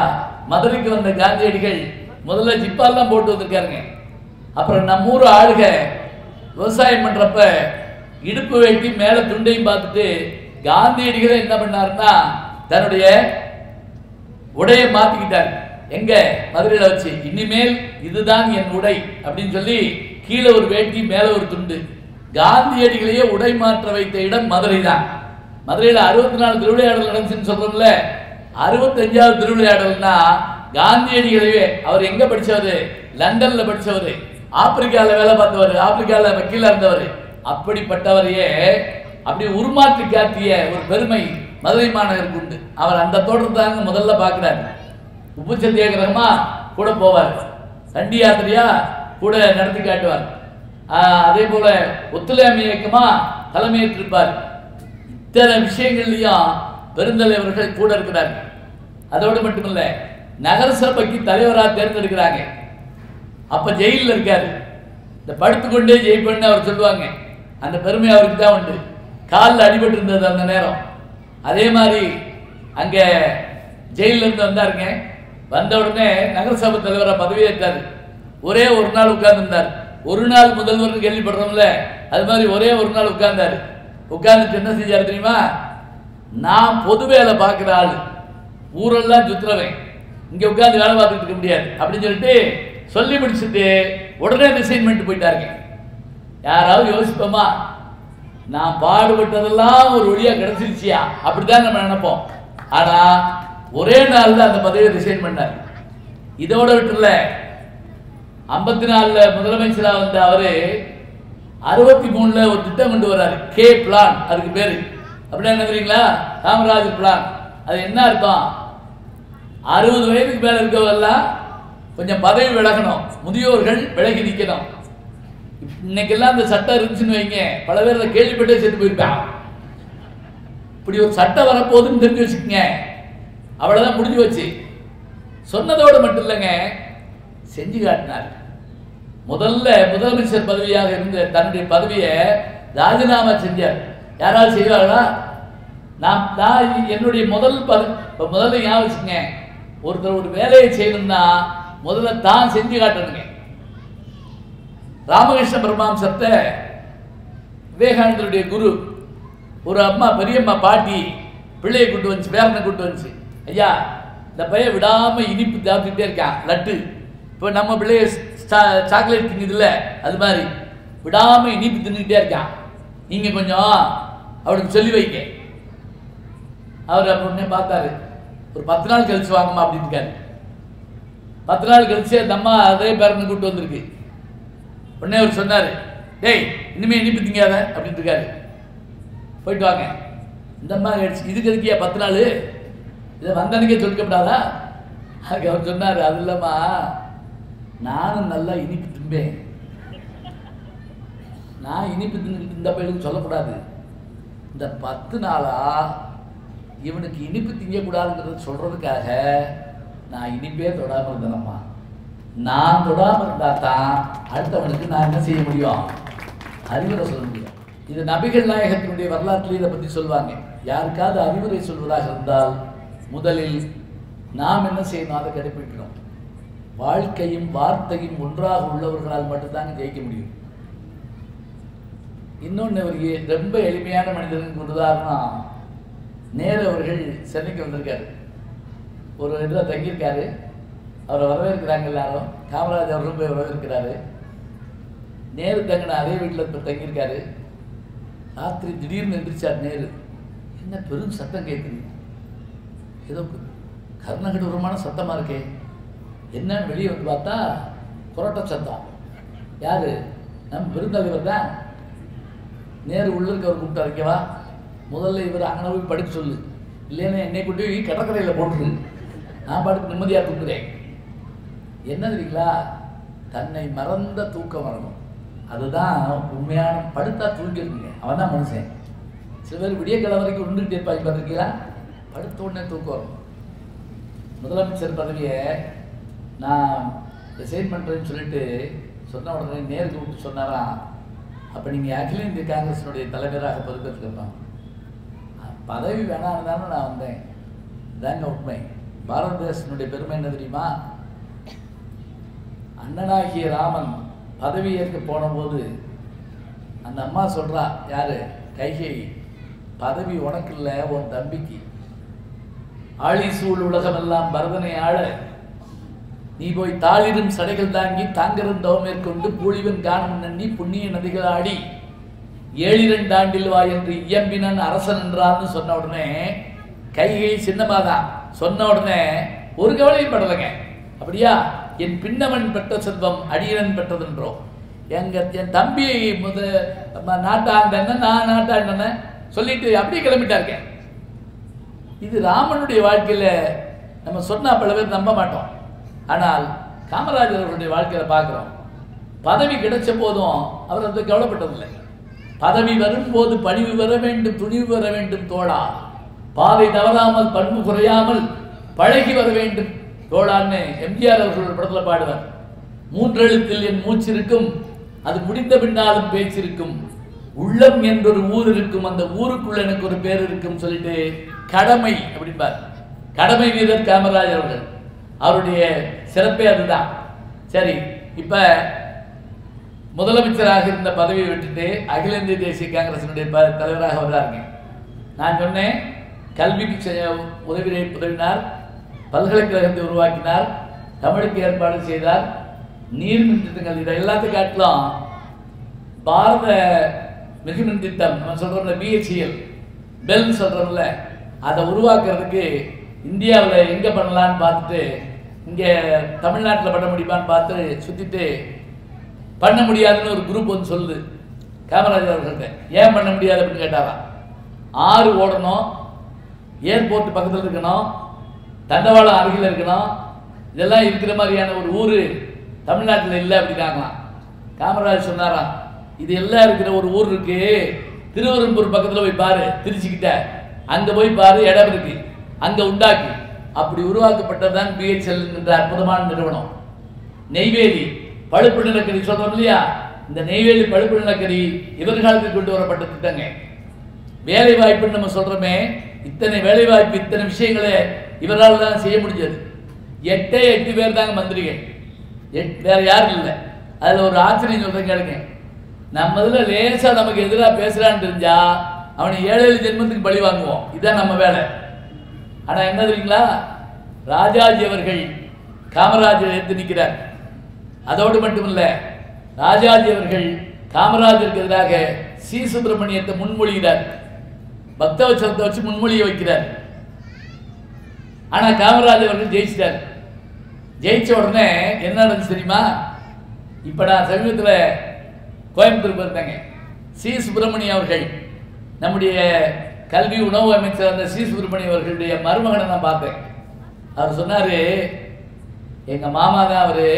மதுரைக்கு வந்த காந்தியடிகள் முதல்ல ஜிப்பால்லாம் போட்டு வந்திருக்காருங்க. அப்புறம் நம்ம ஊர் ஆளுக விவசாயம் பண்றப்ப இடுப்பு வைத்து மேல துண்டையும் பார்த்துட்டு காந்தியடிகளே என்ன பண்ணாருன்னா தன்னுடைய உடையை மாத்திக்கிட்டார். எங்க? மதுரையில வச்சு. இனிமேல் இதுதான் என் உடை அப்படின்னு சொல்லி கீழே ஒரு வேட்டி மேல ஒரு துண்டு. காந்தியடிகளையே உடை மாற்ற வைத்த இடம் மதுரை தான் மதுரையில அறுபத்தி நாலு திருவிளையாடல் நடந்துச்சுன்னு சொல்றோம்ல அறுபத்தஞ்சாவது திருவிளையாடல்னா காந்தியடிகளையே அவர் எங்க படிச்சவரு? லண்டன்ல படிச்சவரு. ஆப்பிரிக்கால வேலை பார்த்தவர் ஆப்பிரிக்கால வக்கீலா இருந்தவர். அப்படிப்பட்டவரையே அப்படி உருமாற்றி காட்டிய ஒரு பெருமை மதுரை மாநகருக்கு உண்டு. அவர் அந்த தோற்றத்தாங்க முதல்ல பார்க்குறாரு. உப்பு சத்தியாகிரகமா கூட போவார். சண்டி யாத்திரையா கூட நடத்தி காட்டுவார். அதே போல ஒத்துழையாமை இயக்கமா தலைமையேற்றிருப்பார் இத்தனை விஷயங்கள்லையும் பெருந்தலைவர்கள் கூட இருக்கிறார் அதோடு மட்டுமில்லை நகரசபைக்கு தலைவராக தேர்ந்தெடுக்கிறாங்க. அப்ப ஜெயிலில் இருக்காரு. இந்த படுத்துக்கொண்டே ஜெயிப்பேன்னு அவர் சொல்லுவாங்க. அந்த பெருமை அவருக்கு தான் உண்டு. காலில் அடிபட்டு இருந்தது அந்த நேரம். அதே மாதிரி அங்கே ஜெயிலிருந்து வந்தாருங்க. வந்த உடனே நகரசபை தலைவராக பதவியேற்றாரு ஒரே ஒரு நாள் உட்கார்ந்துருந்தார். ஒரு நாள் முதல்வர்னு கேள்விப்படுறோம்ல. அது மாதிரி ஒரே ஒரு நாள் உட்கார்ந்தார். உட்கார்ந்துட்டு என்ன செஞ்சாரு தெரியுமா? நான் பொது வேலை பார்க்குற ஆள். ஊரெல்லாம் சுற்றுறவேன் இங்கே உட்காந்து வேலை பார்த்துட்டு இருக்க முடியாது. அப்படின்னு சொல்லிட்டு சொல்லி முடிச்சுட்டு உடனே ரிசைன் பண்ணிட்டு போயிட்டாருங்க. யாராவது யோசிப்போமா? நான் பாடுபட்டதெல்லாம் ஒரு வழியா கிடைச்சிருச்சியா? அப்படிதான் நம்ம நினைப்போம். ஆனா ஒரே நாளில் அந்த பதவியை ரிசைன் பண்ணார். இதோட விட்டுல ஐம்பத்தி நாலுல முதலமைச்சரா வந்த அவரு அறுபத்தி மூணுல ஒரு திட்டம் கொண்டு வர்றாரு. கே பிளான் அதுக்கு பேரு. அப்படின்னா என்ன தெரியுங்களா? காமராஜர் பிளான் அது என்ன அர்த்தம்? அறுபது வயதுக்கு மேல இருக்கவெல்லாம் கொஞ்சம் பதவி விலகணும். முதியோர்கள் விலகி நிற்கணும் இன்னைக்கெல்லாம் அந்த சட்டம் இருந்துச்சுன்னு வைங்க. பல பேர் அதை கேள்விப்பட்டே செத்து போயிருப்பான் இப்படி ஒரு சட்டம் வரப்போகுதுன்னு தெரிஞ்சு வச்சுக்கோங்க. அவ்வளோதான் முடிஞ்சு வச்சு சொன்னதோடு மட்டும் இல்லைங்க. செஞ்சு காட்டினார். முதல்ல முதலமைச்சர் பதவியாக இருந்த தன்னுடைய பதவியை ராஜினாமா செஞ்சார். யாராவது செய்வார்களா? நான் நான் என்னுடைய முதல் பத இப்போ முதல்ல ஞாபகம் வச்சுக்கோங்க. ஒருத்தர் ஒரு வேலையை செய்யணும்னா முதல்ல தான் செஞ்சு காட்டணுங்க. ராமகிருஷ்ண பரமாம்சத்தை விவேகானந்தருடைய குரு ஒரு அம்மா பெரியம்மா பாட்டி பிள்ளையை கூட்டு வந்துச்சு பேரனை கூட்டு வந்துச்சு. ஐயா இந்த பையன் விடாமல் இனிப்பு சாப்பிட்டுட்டே இருக்கான் லட்டு. இப்போ நம்ம பிள்ளைய சா- சாக்லேட் திங்குதுல்ல அது மாதிரி. விடாமல் இனிப்பு தின்னுக்கிட்டே இருக்கான். நீங்கள் கொஞ்சம் அவனுக்கு சொல்லி வைங்க. அவர் அப்ப உடனே பார்த்தாரு ஒரு பத்து நாள் கழிச்சு வாங்கம்மா அப்படின்னு இருக்காரு. பத்து நாள் கழிச்சு அந்த அம்மா அதே பேரன் கூட்டு வந்திருக்கு. உடனே அவர் சொன்னார் டேய் இனிமேல் இனிப்பு திங்காத அப்படின்னு இருக்காரு. போயிட்டு வாங்க. இந்த அம்மா கழிச்சு இதுக்கு எதுக்கியா பத்து நாள்? இதை வந்தனுக்கே சொல்லிக்கப்படாதா? அதுக்கு அவர் சொன்னார் அது இல்லைம்மா நானும் நல்லா இனிப்பு திம்பேன். நான் இனிப்பு தின்னுக்கிட்டு இந்த பையனுக்கு சொல்லக்கூடாது. இந்த பத்து நாளாக இவனுக்கு இனிப்பு திங்கக்கூடாதுங்கிறத சொல்கிறதுக்காக நான் இனிப்பே தொடாமல் இருந்தேனம்மா. நான் தொடாமல் இருந்தால் தான் அடுத்தவனுக்கு நான் என்ன செய்ய முடியும்? அறிவுரை சொல்ல முடியும். இது நபிகள் நாயகத்தினுடைய வரலாற்றில் இதை பற்றி சொல்லுவாங்க. யாருக்காவது அறிவுரை சொல்வதாக இருந்தால் முதலில் நாம் என்ன செய்யணும்? அதை கடைபிடிக்கணும் வாழ்க்கையும் வார்த்தையும் ஒன்றாக உள்ளவர்களால் மட்டும்தாங்க ஜெயிக்க முடியும். இன்னொன்று அவருக்கு ரொம்ப எளிமையான மனிதனுக்கு ஒரு உதாரணம் நேரு அவர்கள் சென்னைக்கு வந்திருக்காரு. ஒரு இதில் தங்கியிருக்காரு. அவரை வரவேற்கிறாங்க எல்லாரும். காமராஜ் அவரும் போய் வரவேற்கிறாரு. நேரு தங்கின அதே வீட்டில் இப்போ தங்கியிருக்காரு. ராத்திரி திடீர்னு எந்திரிச்சார் நேரு. என்ன பெரும் சத்தம் கேட்குது ஏதோ கர்ணகடூரமான சத்தமாக இருக்கே. என்னன்னு வெளியே வந்து பார்த்தா புரோட்ட சத்தம். யாரு? நம்ம பெருந்தலைவர் தான். நேரு உள்ள அவர் கூப்பிட்டாரு. இங்க முதல்ல இவர் அங்கே போய் படிக்க சொல்லு. இல்லைன்னா என்னை கொண்டு போய் கடற்கரையில் போட்டுரு. நான் பாட்டு நிம்மதியாக தூங்குறேன். என்ன தெரியுங்களா? தன்னை மறந்த தூக்கம் வரணும். அதுதான் உண்மையான படுத்தா தூங்கிருக்குங்க அவன் தான் மனுஷன். சில பேர் விடிய கிழமை வரைக்கும் உண்டுகிட்டே இருப்பாங்க பார்த்துருக்கீங்களா? படுத்த உடனே தூக்கம் வரும். முதலமைச்சர் பதவியை நான் ரிசைன் பண்ணுறேன்னு சொல்லிட்டு சொன்ன உடனே நேருக்கு கூப்பிட்டு சொன்னாராம் அப்போ நீங்கள் அகில இந்திய காங்கிரஸினுடைய தலைவராக பொறுப்பேற்றுக்கணும்? பதவி வேணாம்னு தானே நான் வந்தேன். இதாங்க உண்மை. பாரத தேசத்தினுடைய பெருமை என்ன தெரியுமா? அண்ணனாகிய ராமன் பதவி ஏற்க போனபோது அந்த அம்மா சொல்கிறா யாரு? கைகை பதவி உனக்கு இல்லை உன் தம்பிக்கு. ஆழி சூழ் உலகமெல்லாம் பரதனை ஆள. நீ போய் தாளிரும் சடைகள் தாங்கி தாங்கரும் தவம் மேற்கொண்டு பூழிவன் காணம் நன்னி புண்ணிய நதிகள் ஆடி ஏழிரண்டாண்டில் வா என்று இயம்பினன் அரசன் என்றான்னு சொன்ன உடனே கைகை சின்னமாதான் சொன்ன உடனே ஒரு கவலையும் படலைங்க. அப்படியா? என் பின்னவன் பெற்ற செல்வம் அடியனன் பெற்றதுன்றோம் எங்க என் தம்பி முத நாட்டாண்டன நான் நாட்டாண்டன சொல்லிட்டு அப்படியே கிளம்பிட்டாருங்க. இது ராமனுடைய வாழ்க்கையில் நம்ம சொன்னா பல பேர் நம்ப மாட்டோம். ஆனால் காமராஜர் அவர்களுடைய வாழ்க்கையில் பார்க்குறோம். பதவி கிடைச்ச போதும் அவர் அது கவலைப்பட்டதில்லை. பதவி வரும்போது பணிவு வர வேண்டும் துணிவு வர வேண்டும் தோழா. பாதை தவறாமல் பண்பு குறையாமல் பழகி வர வேண்டும். தோழான்னு எம்ஜிஆர் அவர்கள் படத்தில் பாடுவார். மூன்றெழுத்தில் என் மூச்சு இருக்கும் அது முடிந்த பின்னாலும் பேச்சிருக்கும் உள்ளம் என்றொரு ஊர் இருக்கும் அந்த ஊருக்குள்ள எனக்கு ஒரு பேர் இருக்கும் சொல்லிட்டு கடமை அப்படிம்பார். கடமை வீரர் காமராஜர் அவர்கள். அவருடைய சிறப்பே அதுதான். சரி இப்ப முதலமைச்சராக இருந்த பதவியை விட்டுட்டு அகில இந்திய தேசிய காங்கிரசினுடைய ப- தலைவராக வர்றாருங்க. நான் சொன்னேன் கல்விக்கு செய்ய உதவி உதவினார் பல்கலைக்கழகத்தை உருவாக்கினார் தமிழுக்கு ஏற்பாடு செய்தார் நீர்மின் திட்டங்கள் இதை எல்லாத்தையும் காட்டிலும் பாரத மிகுமின் திட்டம் நம்ம சொல்கிறோம்ல பிஹெச்எல் பெல் சொல்கிறோம்ல அதை உருவாக்குறதுக்கு இந்தியாவில் எங்கே பண்ணலான்னு பார்த்துட்டு இங்கே தமிழ்நாட்டில் பண்ண முடியுமான்னு பார்த்து சுற்றிட்டு பண்ண முடியாதுன்னு ஒரு குரூப் வந்து சொல்லுது. காமராஜர் அவர்கள்ட்ட ஏன் பண்ண முடியாது அப்படின்னு கேட்டாராம். ஆறு ஓடணும் ஏர்போர்ட் பக்கத்தில் இருக்கணும் தண்டவாளம் அருகில் இருக்கணும் இதெல்லாம் இருக்கிற மாதிரியான ஒரு ஊர் தமிழ்நாட்டில் இல்லை அப்படின்னாங்களாம் காமராஜர் சொன்னாராம் இது எல்லாம் இருக்கிற ஒரு ஊர் இருக்கு. திருவெரும்பூர் பக்கத்தில் போய் பாரு திருச்சிக்கிட்ட. அங்கே போய் பாரு இடம் இருக்கு. அங்கே உண்டாக்கு. அப்படி உருவாக்கப்பட்டதுதான் பிஹெச்எல் என்ற அற்புதமான நிறுவனம். நெய்வேலி பழுப்பு நிலக்கரி சொல்றோம் இல்லையா? இந்த நெய்வேலி பழுப்பு நிலக்கரி இவர் கொண்டு வரப்பட்ட திட்டங்க வேலை வாய்ப்புன்னு நம்ம சொல்றோமே இத்தனை வேலை வாய்ப்பு இத்தனை விஷயங்களை இவரால் தான் செய்ய முடிஞ்சது. எட்டே எட்டு பேர் தாங்க மந்திரிகள். எட்- வேற யாரும் இல்லை. அதில் ஒரு ஆச்சரியம் சொல்கிறேன் கேளுங்க. நம்ம இதில் லேசாக நமக்கு எதிராக பேசுகிறான்னு தெரிஞ்சா அவனை ஏழு ஜென்மத்துக்கு பழி வாங்குவோம். இதுதான் நம்ம வேலை. ஆனால் என்ன தெரியுங்களா? ராஜாஜி அவர்கள் காமராஜர் எடுத்து நிற்கிறார். அதோடு மட்டுமில்ல ராஜாஜி அவர்கள் காமராஜருக்கு எதிராக சி சுப்பிரமணியத்தை முன்மொழிகிறார். பக்தவச்சலத்தை வச்சு முன்மொழிய வைக்கிறார். ஆனா காமராஜர் அவர்கள் ஜெயிச்சிட்டார். ஜெயிச்ச உடனே என்ன நடந்துச்சு தெரியுமா? இப்ப நான் சமீபத்தில் கோயம்புத்தூர் போயிருந்தேங்க சி. சுப்பிரமணியம் அவர்கள் நம்முடைய கல்வி உணவு அமைச்சர் அந்த சி. சுப்பிரமணியம் அவர்களுடைய மருமகனை நான் பார்த்தேன். அவர் சொன்னாரு எங்க மாமா தான் அவரு.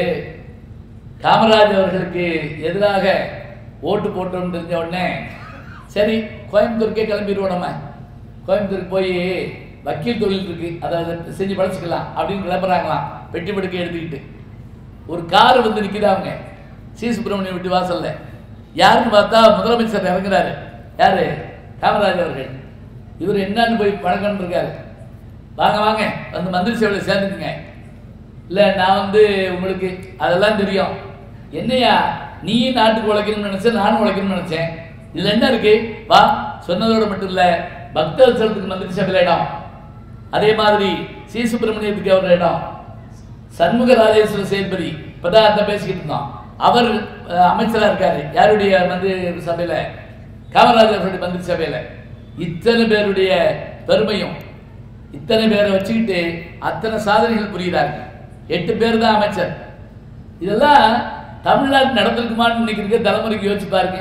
காமராஜ் அவர்களுக்கு எதிராக ஓட்டு போட்டோம்னு தெரிஞ்ச உடனே சரி கோயம்புத்தூருக்கே கிளம்பிடுவோம் நம்ம. கோயம்புத்தூருக்கு போய் வக்கீல் தொழில் இருக்கு அதை செஞ்சு பழச்சிக்கலாம் அப்படின்னு கிளம்புறாங்களாம். பெட்டி படுக்கை எடுத்துக்கிட்டு. ஒரு கார் வந்து நிற்கிது அவங்க. சி. சுப்பிரமணியம் விட்டு வாசலில். யாருன்னு பார்த்தா முதலமைச்சர் இறங்குறாரு. யாரு? காமராஜ் அவர்கள். இவர் என்னன்னு போய் பழக்கம்னு இருக்காரு. வாங்க வாங்க. வந்து மந்திரி சேவையில் சேர்ந்துக்குங்க. இல்லை நான் வந்து உங்களுக்கு அதெல்லாம் தெரியும். என்னையா நீ நாட்டுக்கு உழைக்கணும்னு நினச்சேன் நானும் உழைக்கணும்னு நினச்சேன். இதுல என்ன இருக்கு? வா சொன்னதோட மட்டும் இல்ல பக்தவத்சலத்துக்கு மந்திரி சபையில் இடம். அதே மாதிரி சி சுப்பிரமணியத்துக்கு அவர் இடம். சண்முக ராஜேஸ்வர சேதுபதி இப்பதான் அந்த பேசிக்கிட்டு இருந்தோம். அவர் அமைச்சராக இருக்காரு. யாருடைய மந்திரி சபையில? காமராஜர் மந்திரி சபையில. இத்தனை பேருடைய பெருமையும் இத்தனை பேரை வச்சுக்கிட்டு அத்தனை சாதனைகள் புரிகிறார்கள். எட்டு பேர் தான் அமைச்சர். இதெல்லாம் தமிழ்நாட்டு நடந்திருக்குமான்னு நினைக்கிறீங்க தலைமுறைக்கு யோசிச்சு பாருங்க.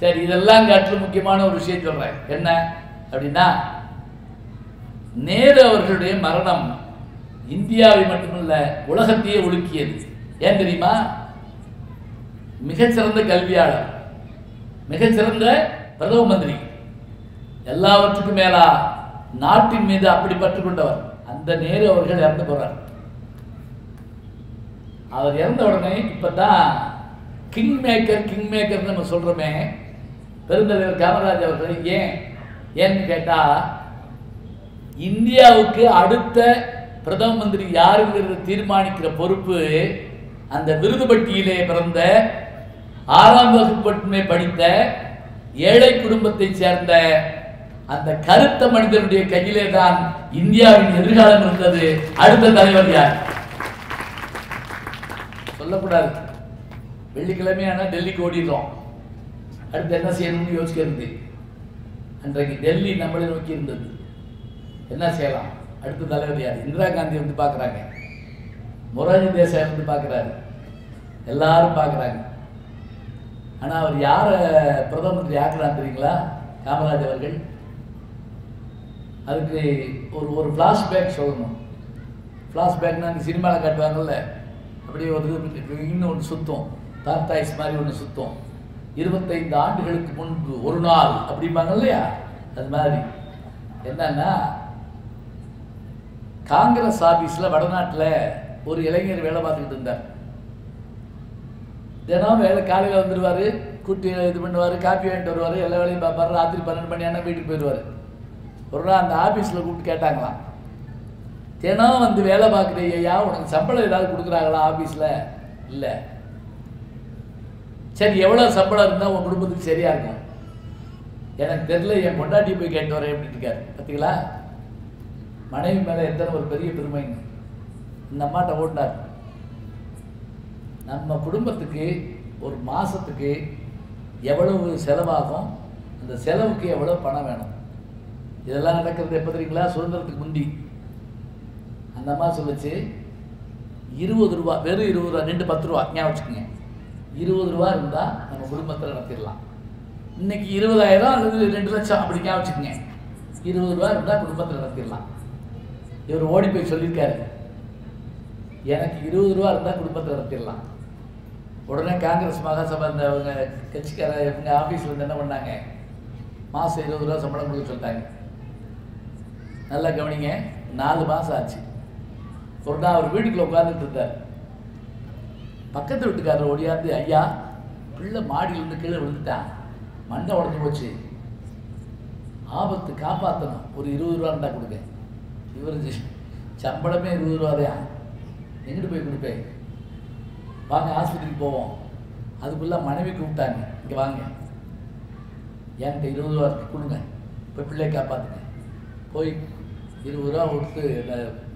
சரி இதெல்லாம் காட்டிலும் முக்கியமான ஒரு விஷயம் சொல்றேன். என்ன அப்படின்னா நேரு அவர்களுடைய மரணம் இந்தியாவை மட்டுமல்ல உலகத்தையே ஒழுக்கியது. ஏன் தெரியுமா? மிகச்சிறந்த கல்வியாளர் மிகச்சிறந்த பிரதம மந்திரி எல்லாவற்றுக்கும் மேலா நாட்டின் மீது அப்படி பற்று கொண்டவர். அந்த நேரு அவர்கள் இறந்து போறார். அவர் இறந்த உடனே இப்பதான் கிங் மேக்கர் கிங் மேக்கர் நம்ம சொல்றோமே. பெருந்தலைவர் காமராஜ் அவர்கள் ஏன் ஏன்னு கேட்டால் இந்தியாவுக்கு அடுத்த பிரதம மந்திரி யாருங்கிறது தீர்மானிக்கிற பொறுப்பு அந்த விருதுபட்டியிலே பிறந்த ஆறாம் வகுப்பு மட்டுமே படித்த ஏழை குடும்பத்தைச் சேர்ந்த அந்த கருத்த மனிதனுடைய கையிலே தான் இந்தியாவின் எதிர்காலம் இருந்தது. அடுத்த தலைவர் யார்? சொல்லக்கூடாது. வெள்ளிக்கிழமையான டெல்லிக்கு ஓடிடுறோம். அடுத்து என்ன செய்யணும்னு யோசிக்கிறது? அன்றைக்கு டெல்லி நம்மளை நோக்கி இருந்தது. என்ன செய்யலாம்? அடுத்த தலைவர் யார்? இந்திரா காந்தி வந்து பார்க்குறாங்க. மொராஜி தேசாய் வந்து பார்க்குறாரு. எல்லாரும் பார்க்குறாங்க. ஆனால் அவர் யாரை பிரதம மந்திரி தெரியுங்களா? காமராஜ் அவர்கள். அதுக்கு ஒரு ஒரு ஃப்ளாஷ்பேக் சொல்லணும். ஃப்ளாஷ்பேக்னா அந்த சினிமாவில் காட்டுவாங்கல்ல? அப்படியே ஒரு இன்னும் ஒன்று சுத்தம். டார்டாய்ஸ் மாதிரி ஒன்று சுத்தம். இருபத்தைந்து ஆண்டுகளுக்கு முன்பு ஒரு நாள் அப்படிம்பாங்க இல்லையா? அது மாதிரி. என்னன்னா காங்கிரஸ் ஆபீஸ்ல வடநாட்டுல ஒரு இளைஞர் வேலை பார்த்துக்கிட்டு இருந்தார். தினம் வேலை காலையில் வந்துடுவார் கூட்டி இது பண்ணுவார் காப்பி வாங்கிட்டு வருவார் எல்லா வேலையும் பார்ப்பார் ராத்திரி பன்னெண்டு மணி ஆனால் வீட்டுக்கு போயிடுவார் ஒரு நாள் அந்த ஆபீஸ்ல கூப்பிட்டு கேட்டாங்களாம் தினம் வந்து வேலை பார்க்குறீங்க ஐயா உனக்கு சம்பளம் ஏதாவது கொடுக்குறாங்களா ஆபீஸ்ல? இல்லை. சரி எவ்வளோ சம்பளம் இருந்தால் உன் குடும்பத்துக்கு சரியாக இருக்கும்? எனக்கு தெரில என் பொண்டாட்டி போய் கேட்டு வரேன் அப்படின்னு இருக்காரு. பார்த்தீங்களா மனைவி மேலே எத்தனை ஒரு பெரிய பெருமைங்க. இந்த அம்மாட்ட ஓட்டினார். நம்ம குடும்பத்துக்கு ஒரு மாதத்துக்கு எவ்வளவு செலவாகும்? அந்த செலவுக்கு எவ்வளோ பணம் வேணும்? இதெல்லாம் நடக்கிறது எப்போ தெரியுங்களா? சுதந்திரத்துக்கு முந்தி. அந்த அம்மா சொல்லிச்சு இருபது ரூபா வெறும் இருபது ரூபா ரெண்டு பத்து ரூபா. ஞாபகம் வச்சுக்கோங்க. இருபது ரூபா இருந்தால் நம்ம குடும்பத்தில் நடத்திடலாம். இன்னைக்கு இருபதாயிரம் அல்லது ரெண்டு லட்சம் அப்படி ஞாபகம் வச்சுக்கோங்க. இருபது ரூபா இருந்தால் குடும்பத்தில் நடத்திடலாம். இவர் ஓடி போய் சொல்லியிருக்காரு. எனக்கு இருபது ரூபா இருந்தால் குடும்பத்தில் நடத்திடலாம். உடனே காங்கிரஸ் மகாசபா இந்த அவங்க கட்சிக்கார இவங்க ஆஃபீஸில் இருந்து என்ன பண்ணாங்க? மாதம் இருபது ரூபா சம்பளம் கொடுக்க சொல்லிட்டாங்க. நல்லா கவனிங்க நாலு மாதம் ஆச்சு. ஒரு நாள் அவர் வீட்டுக்குள்ள உட்காந்துட்டு இருந்தார். பக்கத்து வீட்டுக்காரர் ஓடியாந்து ஐயா பிள்ளை மாடியிலிருந்து கீழே விழுந்துட்டான். மண்டை உடஞ்சு போச்சு. ஆபத்து காப்பாற்றணும் ஒரு இருபது ரூபா இருந்தால் கொடுங்க. இவர் சம்பளமே இருபது ரூபாதையா எங்கிட்டு போய் கொடுப்பேன்? வாங்க ஆஸ்பத்திரிக்கு போவோம். அதுக்குள்ளே மனைவி கூப்பிட்டாங்க. இங்கே வாங்க. என்கிட்ட இருபது ரூபா இருக்கு கொடுங்க. இப்போ பிள்ளையை காப்பாற்றுங்க போய் இருபது ரூபா கொடுத்து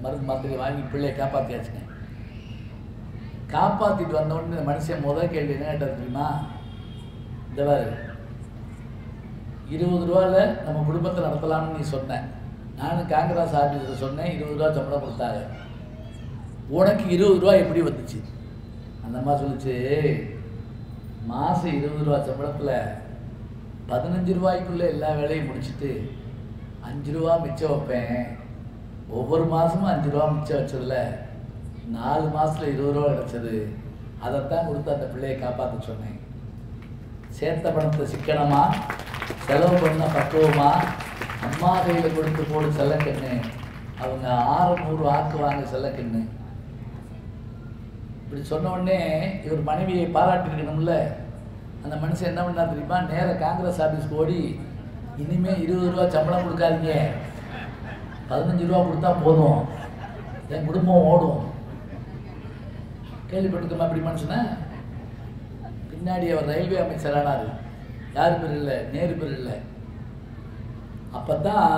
மருந்து மாத்திரை வாங்கி பிள்ளையை காப்பாற்றியாச்சுங்க காப்பாற்றிட்டு வந்தோடனே இந்த மனுஷன் முதல் கேள்வி என்ன கேட்டது தெரியுமா? இந்த பாரு. இருபது ரூபாவில் நம்ம குடும்பத்தை நடத்தலாம்னு நீ சொன்னேன் நானும் காங்கிரஸ் ஆஃபீஸில் சொன்னேன் இருபது ரூபா சம்பளம் கொடுத்தாரு. உனக்கு இருபது ரூபா எப்படி வந்துச்சு? அந்த அம்மா சொல்லிச்சு மாதம் இருபது ரூபா சம்பளத்தில் பதினஞ்சு ரூபாய்க்குள்ளே எல்லா வேலையும் முடிச்சுட்டு அஞ்சு ரூபா மிச்சம் வைப்பேன். ஒவ்வொரு மாதமும் அஞ்சு ரூபா மிச்சம் வச்சதில் நாலு மாதத்தில் இருபது ரூபா கிடச்சது. அதைத்தான் கொடுத்து அந்த பிள்ளையை காப்பாற்ற சொன்னேன். சேர்த்த பணத்தை சிக்கனமா? செலவு பண்ண பக்குவமா? அம்மா கையில் கொடுத்து போடு செல்லக்கண்ணு. அவங்க ஆறு நூறு ஆக்குவாங்க செல்லக்கண்ணு. இப்படி சொன்ன உடனே இவர் மனைவியை பாராட்டிருக்கணும்ல அந்த மனுஷன் என்ன பண்ணா தெரியுமா? நேராக காங்கிரஸ் ஆஃபீஸ்க்கு ஓடி இனிமேல் இருபது ரூபா சம்பளம் கொடுக்காதீங்க. பதினஞ்சு ரூபா கொடுத்தா போதும். என் குடும்பம் ஓடும். கேள்விப்பட்டிருக்கோமா அப்படி மனுஷனா பின்னாடி அவர் ரயில்வே அமைச்சர் ஆனார். யார் பேர் இல்லை? நேரு பேர் இல்லை. அப்போ தான்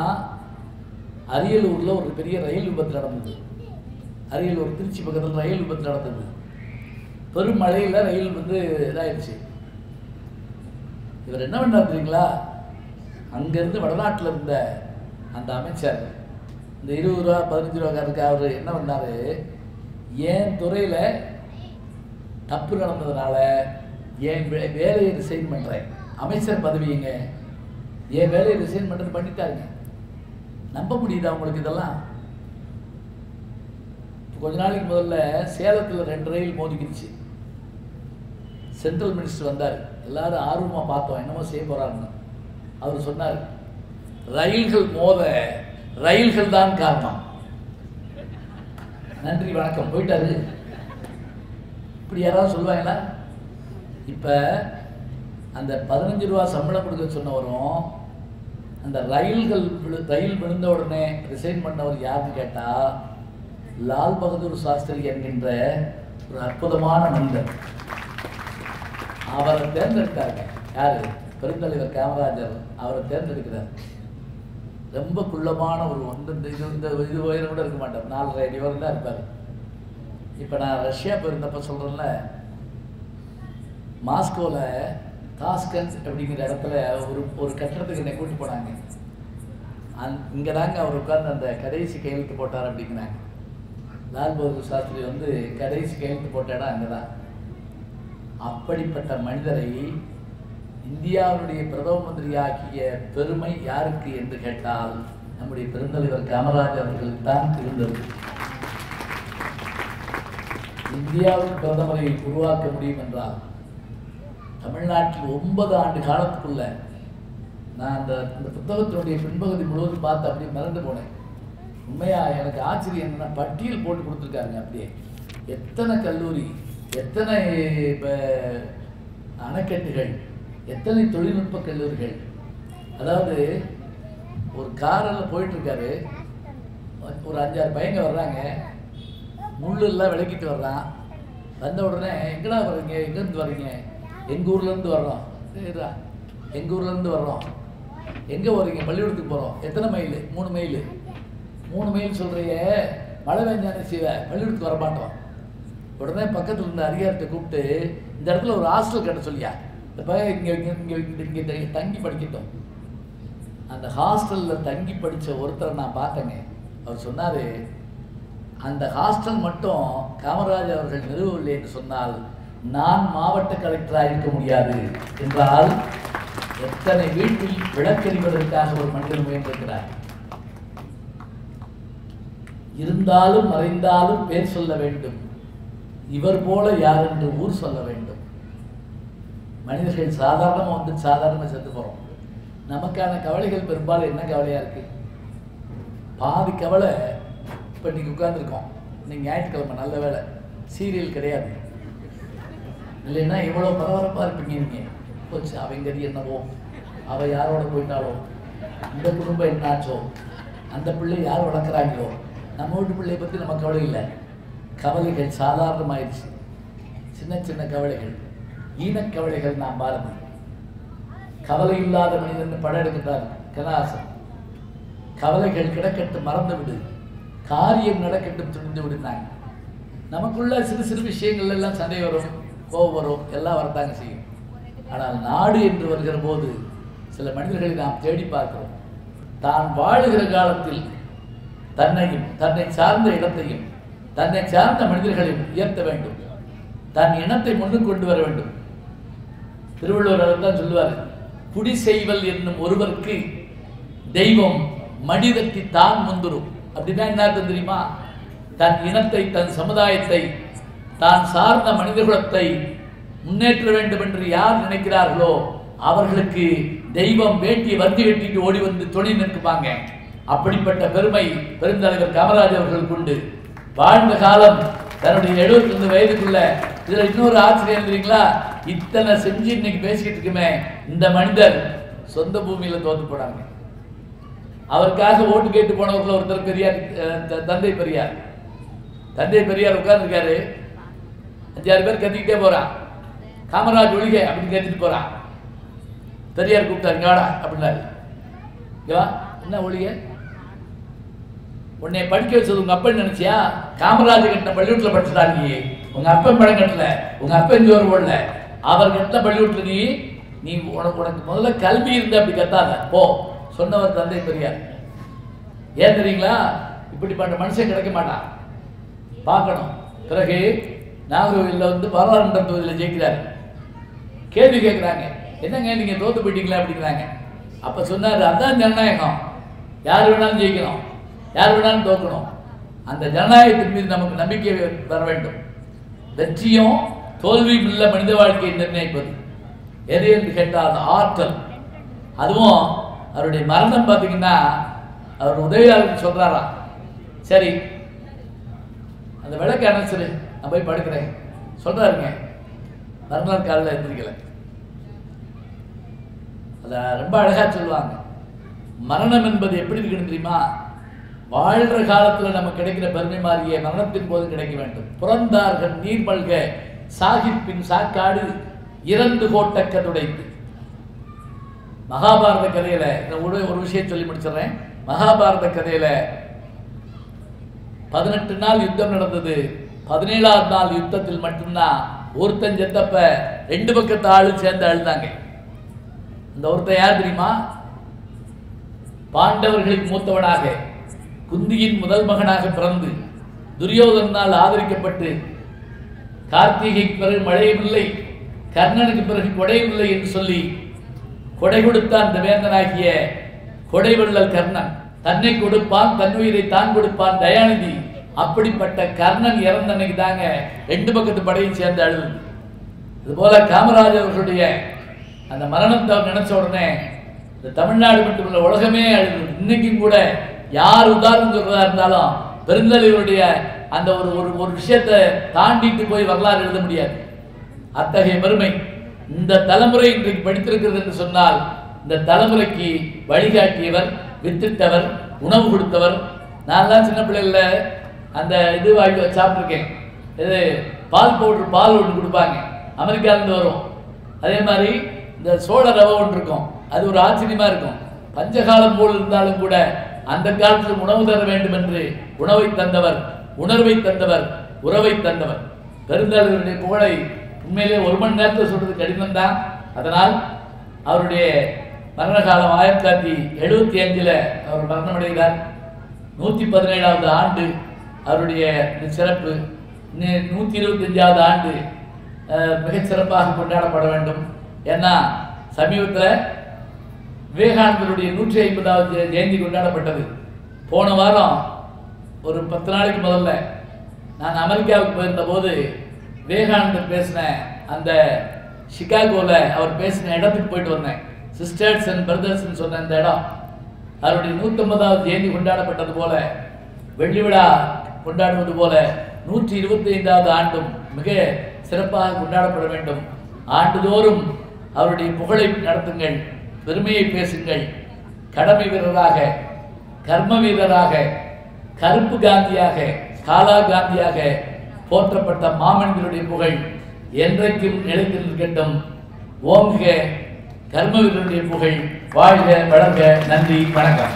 அரியலூரில் ஒரு பெரிய ரயில் விபத்து நடந்தது. அரியலூர் திருச்சி பக்கத்தில் ரயில் விபத்து நடந்தது. பெரும் மழையில் ரயில் வந்து இதாகிடுச்சு இவர் என்ன பண்ணார் தெரியுங்களா? அங்கேருந்து வடநாட்டில் இருந்த அந்த அமைச்சர் இந்த இருபது ரூபா பதினஞ்சு ரூபாக்காருக்கு அவர் என்ன பண்ணார்? என் துறையில் தப்பு நடந்ததுனால என் வே- வேலையை ரிசைன் பண்ணுறேன் அமைச்சர் பதவிங்க என் வேலையை ரிசைன் பண்ணுறது பண்ணிட்டாருங்க. நம்ப முடியுதா உங்களுக்கு இதெல்லாம்? கொஞ்ச நாளைக்கு முதல்ல சேலத்தில் ரெண்டு ரயில் மோதிக்கிடுச்சு. சென்ட்ரல் மினிஸ்டர் வந்தார். எல்லாரும் ஆர்வமாக பார்த்தோம். என்னமோ செய்ய போகிறாருன்னு அவர் சொன்னார் ரயில்கள் மோத ரயில்கள் தான் காரணம். நன்றி வணக்கம். போயிட்டாரு. இப்படி யாராவது சொல்லுவாங்களா? இப்போ அந்த பதினஞ்சு ரூபா சம்பளம் கொடுக்க சொன்னவரும் அந்த ரயில்கள் விழு ரயில் விழுந்த உடனே ரிசைன் பண்ணவர் யாருன்னு கேட்டால் லால் பகதூர் சாஸ்திரி என்கின்ற ஒரு அற்புதமான மனிதர். அவரை தேர்ந்தெடுத்தாங்க. யார்? பெருந்தலைவர் காமராஜர். அவரை தேர்ந்தெடுக்கிறார். ரொம்ப குள்ளமான ஒரு ஒன்று. இந்த இது இந்த இது உயரம் கூட இருக்க மாட்டார். நாலரை அடி வரை தான் இருப்பார். இப்போ நான் ரஷ்யா போயிருந்தப்போ சொல்கிறேன்ல மாஸ்கோவில் தாஸ்கன்ஸ் அப்படிங்கிற இடத்துல ஒரு ஒரு கட்டடத்துக்கு என்னை கூட்டி போனாங்க. அந் இங்கே தாங்க அவர் உட்கார்ந்து அந்த கடைசி கையெழுத்து போட்டார் அப்படிங்கிறாங்க. லால் பகதூர் சாஸ்திரி வந்து கடைசி கையெழுத்து போட்ட இடம் அங்கே தான் அப்படிப்பட்ட மனிதரை இந்தியாவுடைய பிரதம மந்திரியாக்கிய பெருமை யாருக்கு என்று கேட்டால் நம்முடைய பெருந்தலைவர் காமராஜர் அவர்களுக்கு தான் இருந்தது இந்தியாவின் பிரதமரை உருவாக்க முடியும் என்றால் தமிழ்நாட்டில் ஒன்பது ஆண்டு காலத்துக்குள்ள நான் அந்த அந்த புத்தகத்தினுடைய பின்பகுதி முழுவதும் பார்த்து அப்படியே மிரண்டு போனேன். உண்மையாக எனக்கு ஆச்சரியம் என்னென்னா பட்டியல் போட்டு கொடுத்துருக்காங்க அப்படியே. எத்தனை கல்லூரி எத்தனை இப்போ அணைக்கட்டுகள் எத்தனை தொழில்நுட்ப கல்லூரிகள். அதாவது ஒரு காரில் போயிட்டுருக்காரு ஒரு அஞ்சாறு பையங்க வர்றாங்க. முள்ளெல்லாம் விளக்கிட்டு வர்றான். வந்த உடனே எங்கடா வர்றீங்க எங்கேருந்து வர்றீங்க? எங்கள் ஊர்லேருந்து வர்றோம். சரிடா. எங்கள் ஊர்லேருந்து வர்றோம்? எங்கே வர்றீங்க பள்ளிக்கூடத்துக்கு போகிறோம் எத்தனை மைல்? மூணு மைல். மூணு மைல் சொல்கிறிய மழை பெஞ்சானே செய்வ? பள்ளிக்கூடத்துக்கு வரமாட்டோம். உடனே பக்கத்தில் இருந்த அதிகாரத்தை கூப்பிட்டு இந்த இடத்துல ஒரு ஹாஸ்டல் கட்ட சொல்லியா? இந்த பையன் இங்கே இங்கே இங்கே இங்கே தங்கி படிக்கட்டும். அந்த ஹாஸ்டலில் தங்கி படித்த ஒருத்தரை நான் பார்த்தேங்க அவர் சொன்னார் அந்த ஹாஸ்டல் மட்டும் காமராஜர் அவர்கள் நிறுவவில்லை என்று சொன்னால் நான் மாவட்ட கலெக்டராக இருக்க முடியாது என்றால் எத்தனை வீட்டில் விளக்கறிவதற்காக ஒரு மனிதன் முயன்றிருக்கிறார்? இருந்தாலும் மறைந்தாலும் பேர் சொல்ல வேண்டும். இவர் போல யார் என்று ஊர் சொல்ல வேண்டும். மனிதர்கள் சாதாரணமாக வந்து சாதாரணமாக செத்து போகிறோம் நமக்கான கவலைகள் பெரும்பாலும் என்ன கவலையாக இருக்கு? பாதி கவலை இப்போ நீங்கள் உட்காந்துருக்கோம் நீங்கள் ஞாயிற்றுக்கிழமை நல்ல வேலை சீரியல் கிடையாது. இல்லைன்னா இவ்வளோ பரபரப்பாக இருப்பீங்க நீங்கள் போச்சு அவன் கதி என்னவோ அவள் யாரோட போயிட்டாலோ இந்த குடும்பம் என்னாச்சோ அந்த பிள்ளை யார் வளர்க்குறாங்களோ நம்ம வீட்டு பிள்ளையை பற்றி நம்ம கவலை இல்லை. கவலைகள் சாதாரணமாயிடுச்சு சின்ன சின்ன கவலைகள். ஈனக்கவலைகள் நாம் பாரதி கவலை இல்லாத மனிதன் படம் எடுக்கிறார் கலாசம் கவலைகள் கிடக்கட்டு மறந்து விடு காரியம் நடக்கட்டும் துணிந்து விடுனாங்க நமக்குள்ள சிறு சிறு விஷயங்கள் எல்லாம் சண்டை வரும் கோபம் வரும் எல்லாம் வரத்தாங்க செய்யும். ஆனால் நாடு என்று வருகிற போது சில மனிதர்களை நாம் தேடி பார்க்கிறோம். தான் வாழுகிற காலத்தில் தன்னையும் தன்னை சார்ந்த இடத்தையும் தன்னை சார்ந்த மனிதர்களையும் உயர்த்த வேண்டும். தன் இனத்தை முன்னுக்கு கொண்டு வர வேண்டும். திருவள்ளுவர் தான் சொல்லுவார். குடி செய்வல் என்னும் ஒருவருக்கு தெய்வம் மனிதத்தை தான் முந்துரும். அப்படின்னா என்ன அர்த்தம் தெரியுமா? தன் இனத்தை தன் சமுதாயத்தை தான் சார்ந்த மனிதகுலத்தை முன்னேற்ற வேண்டும் என்று யார் நினைக்கிறார்களோ அவர்களுக்கு தெய்வம் வேட்டி வந்தி வெட்டிட்டு ஓடி வந்து துணை நிற்குவாங்க அப்படிப்பட்ட பெருமை பெருந்தலைவர் காமராஜ் அவர்களுக்கு உண்டு. வாழ்ந்த காலம் தன்னுடைய 75 வயதுக்குள்ள. இதுல இன்னொரு ஆச்சரியம் தெரியுங்களா? இத்தனை செஞ்சு இன்னைக்கு பேசிக்கிட்டு இருக்குமே இந்த மனிதர் சொந்த பூமியில தோத்து போனாங்க அவருக்காக ஓட்டு கேட்டு போனவர்கள் ஒருத்தர் பெரியார் த- தந்தை பெரியார். தந்தை பெரியார் உட்கார்ந்துருக்காரு. அஞ்சாறு பேர் கத்திக்கிட்டே போறான் காமராஜ் ஒழிக அப்படின்னு கேட்டுட்டு போறான் பெரியார் கூப்பிட்டாரு காடா வாடா அப்படின்னாரு. என்ன ஒழிக? உன்னை படிக்க வச்சது உங்க அப்பன் நினைச்சியா? காமராஜர் கட்டின பள்ளியூட்டில் படிச்சுட்டா நீ? உங்க அப்பன் படம் கட்டல உங்க அப்பன் ஜோர் போடல அவர் கட்டின பள்ளிக்கூட்டில் நீ நீ உனக்கு உனக்கு முதல்ல கல்வி இருந்த அப்படி கத்தாத. போ. சொன்னவர் தந்தை பெரியார். ஏன் தெரியுங்களா? இப்படிப்பட்ட மனுஷன் கிடைக்க மாட்டான். பார்க்கணும். பிறகு நாகர்கோவிலில் வந்து பாராளுமன்ற தொகுதியில் ஜெயிக்கிறார். கேள்வி கேட்குறாங்க என்னங்க நீங்க தோத்து போயிட்டீங்களா அப்படிங்கிறாங்க. அப்ப சொன்னார் அதான் ஜனநாயகம். யார் வேணாலும் ஜெயிக்கணும். யார் வேணாலும் தோக்கணும். அந்த ஜனநாயகத்தின் மீது நமக்கு நம்பிக்கை வர வேண்டும். வெற்றியும் தோல்வியும் உள்ள மனித வாழ்க்கையை நிர்ணயிப்பது. எது என்று கேட்டால் ஆற்றல். அதுவும் அவருடைய மரணம் பார்த்தீங்கன்னா அவர் உதவியாளர் சொல்றாராம் சரி. அந்த விளக்கு அணைச்சிரு நான் போய் படுக்கிறேன். சொல்றாருங்க. மறுநாள் காலையில் எழுந்திருக்கல அத ரொம்ப அழகா சொல்லுவாங்க. மரணம் என்பது எப்படி இருக்குன்னு தெரியுமா? வாழ்கிற காலத்துல நமக்கு கிடைக்கிற பெருமை மாறிய மரணத்தின் போது கிடைக்க வேண்டும். புறந்தார்கள் நீர் மல்க சாகிப்பின் சாக்காடு இறந்து கோட்டக்க துடைத்து. மகாபாரத கதையில ஒரு ஒரு விஷயம் சொல்லி முடிச்சிடுறேன். மகாபாரத கதையில பதினெட்டு நாள் யுத்தம் நடந்தது. பதினேழாவது நாள் யுத்தத்தில் மட்டும்தான் ஒருத்தன் செத்தப்ப ரெண்டு பக்கத்து ஆளு சேர்ந்து அழுதாங்க இந்த ஒருத்தன் யார் தெரியுமா? பாண்டவர்களின் மூத்தவனாக குந்தியின் முதல் மகனாக பிறந்து துரியோதனால் ஆதரிக்கப்பட்டு கார்த்திகைக்கு பிறகு மழையும் இல்லை கர்ணனுக்கு பிறகு கொடையும் இல்லை என்று சொல்லி கொடை கொடுத்தான் அந்த வேந்தனாகிய கொடைவள்ளல் கர்ணன். தன்னை கொடுப்பான் தன் உயிரை தான் கொடுப்பான் தயாநிதி. அப்படிப்பட்ட கர்ணன் இறந்த அன்னைக்கு தாங்க ரெண்டு பக்கத்து படையும் சேர்ந்து அழுது. இதுபோல காமராஜர் அவர்களுடைய அந்த மரணத்தை அவர் நினைச்ச உடனே இந்த தமிழ்நாடு மட்டுமல்ல உலகமே அழுது. இன்னைக்கும் கூட யார் உதாரணம் சொல்றதா இருந்தாலும் பெருந்தலைவருடைய அந்த ஒரு ஒரு ஒரு விஷயத்தை தாண்டிட்டு போய் வரலாறு எழுத முடியாது. அத்தகைய பெருமை. இந்த தலைமுறை இன்றைக்கு படித்திருக்கிறது என்று சொன்னால் இந்த தலைமுறைக்கு வழிகாட்டியவர் வித்திட்டவர் உணவு கொடுத்தவர். நான் தான் சின்ன பிள்ளைகள அந்த இது வாங்கி சாப்பிட்ருக்கேன் இது பால் பவுடர் பால் ஒன்று கொடுப்பாங்க. அமெரிக்காலேருந்து வரும். அதே மாதிரி இந்த சோழ ரவை ஒன்று இருக்கும். அது ஒரு ஆச்சரியமாக இருக்கும். பஞ்சகாலம் போல் இருந்தாலும் கூட அந்த காலத்தில் உணவு தர வேண்டும் என்று உணவை தந்தவர் உணர்வை தந்தவர் உறவை தந்தவர். பெருந்தலைவருடைய புகழை உண்மையிலே ஒரு மணி நேரத்தில் சொல்றது கடினம் தான் அதனால் அவருடைய மரண காலம் ஆயிரத்தி தொள்ளாயிரத்தி எழுபத்தி அஞ்சில் அவர் மரணமடைகிறார் நூற்றி பதினேழாவது ஆண்டு அவருடைய சிறப்பு. நூற்றி இருபத்தஞ்சாவது ஆண்டு மிகச்சிறப்பாக கொண்டாடப்பட வேண்டும். ஏன்னா சமீபத்தில் விவேகானந்தருடைய நூற்றி ஐம்பதாவது ஜெயந்தி கொண்டாடப்பட்டது. போன வாரம் ஒரு பத்து நாளைக்கு முதல்ல நான் அமெரிக்காவுக்கு போயிருந்த போது விவேகானந்தர் பேசின அந்த சிகாகோவில் அவர் பேசின இடத்துக்கு போயிட்டு வந்தேன். சிஸ்டர்ஸ் அண்ட் பிரதர்ஸ்ன்னு சொன்ன அந்த இடம். அவருடைய நூற்றம்பதாவது ஜெயந்தி கொண்டாடப்பட்டது போல வெள்ளி விழா கொண்டாடுவது போல நூற்றி இருபத்தி ஐந்தாவது ஆண்டும் மிக சிறப்பாக கொண்டாடப்பட வேண்டும். ஆண்டுதோறும் அவருடைய புகழை நடத்துங்கள் பெருமையை பேசுங்கள். கடமை வீரராக கர்ம வீரராக கருப்பு காந்தியாக காலா காந்தியாக போற்றப்பட்ட மாமன்களுடைய புகழ் என்றைக்கும் நிலைத்து நிற்கட்டும் ஓங்குக கர்மவீரனுடைய புகழ் வாழ்க வழங்க நன்றி வணக்கம்.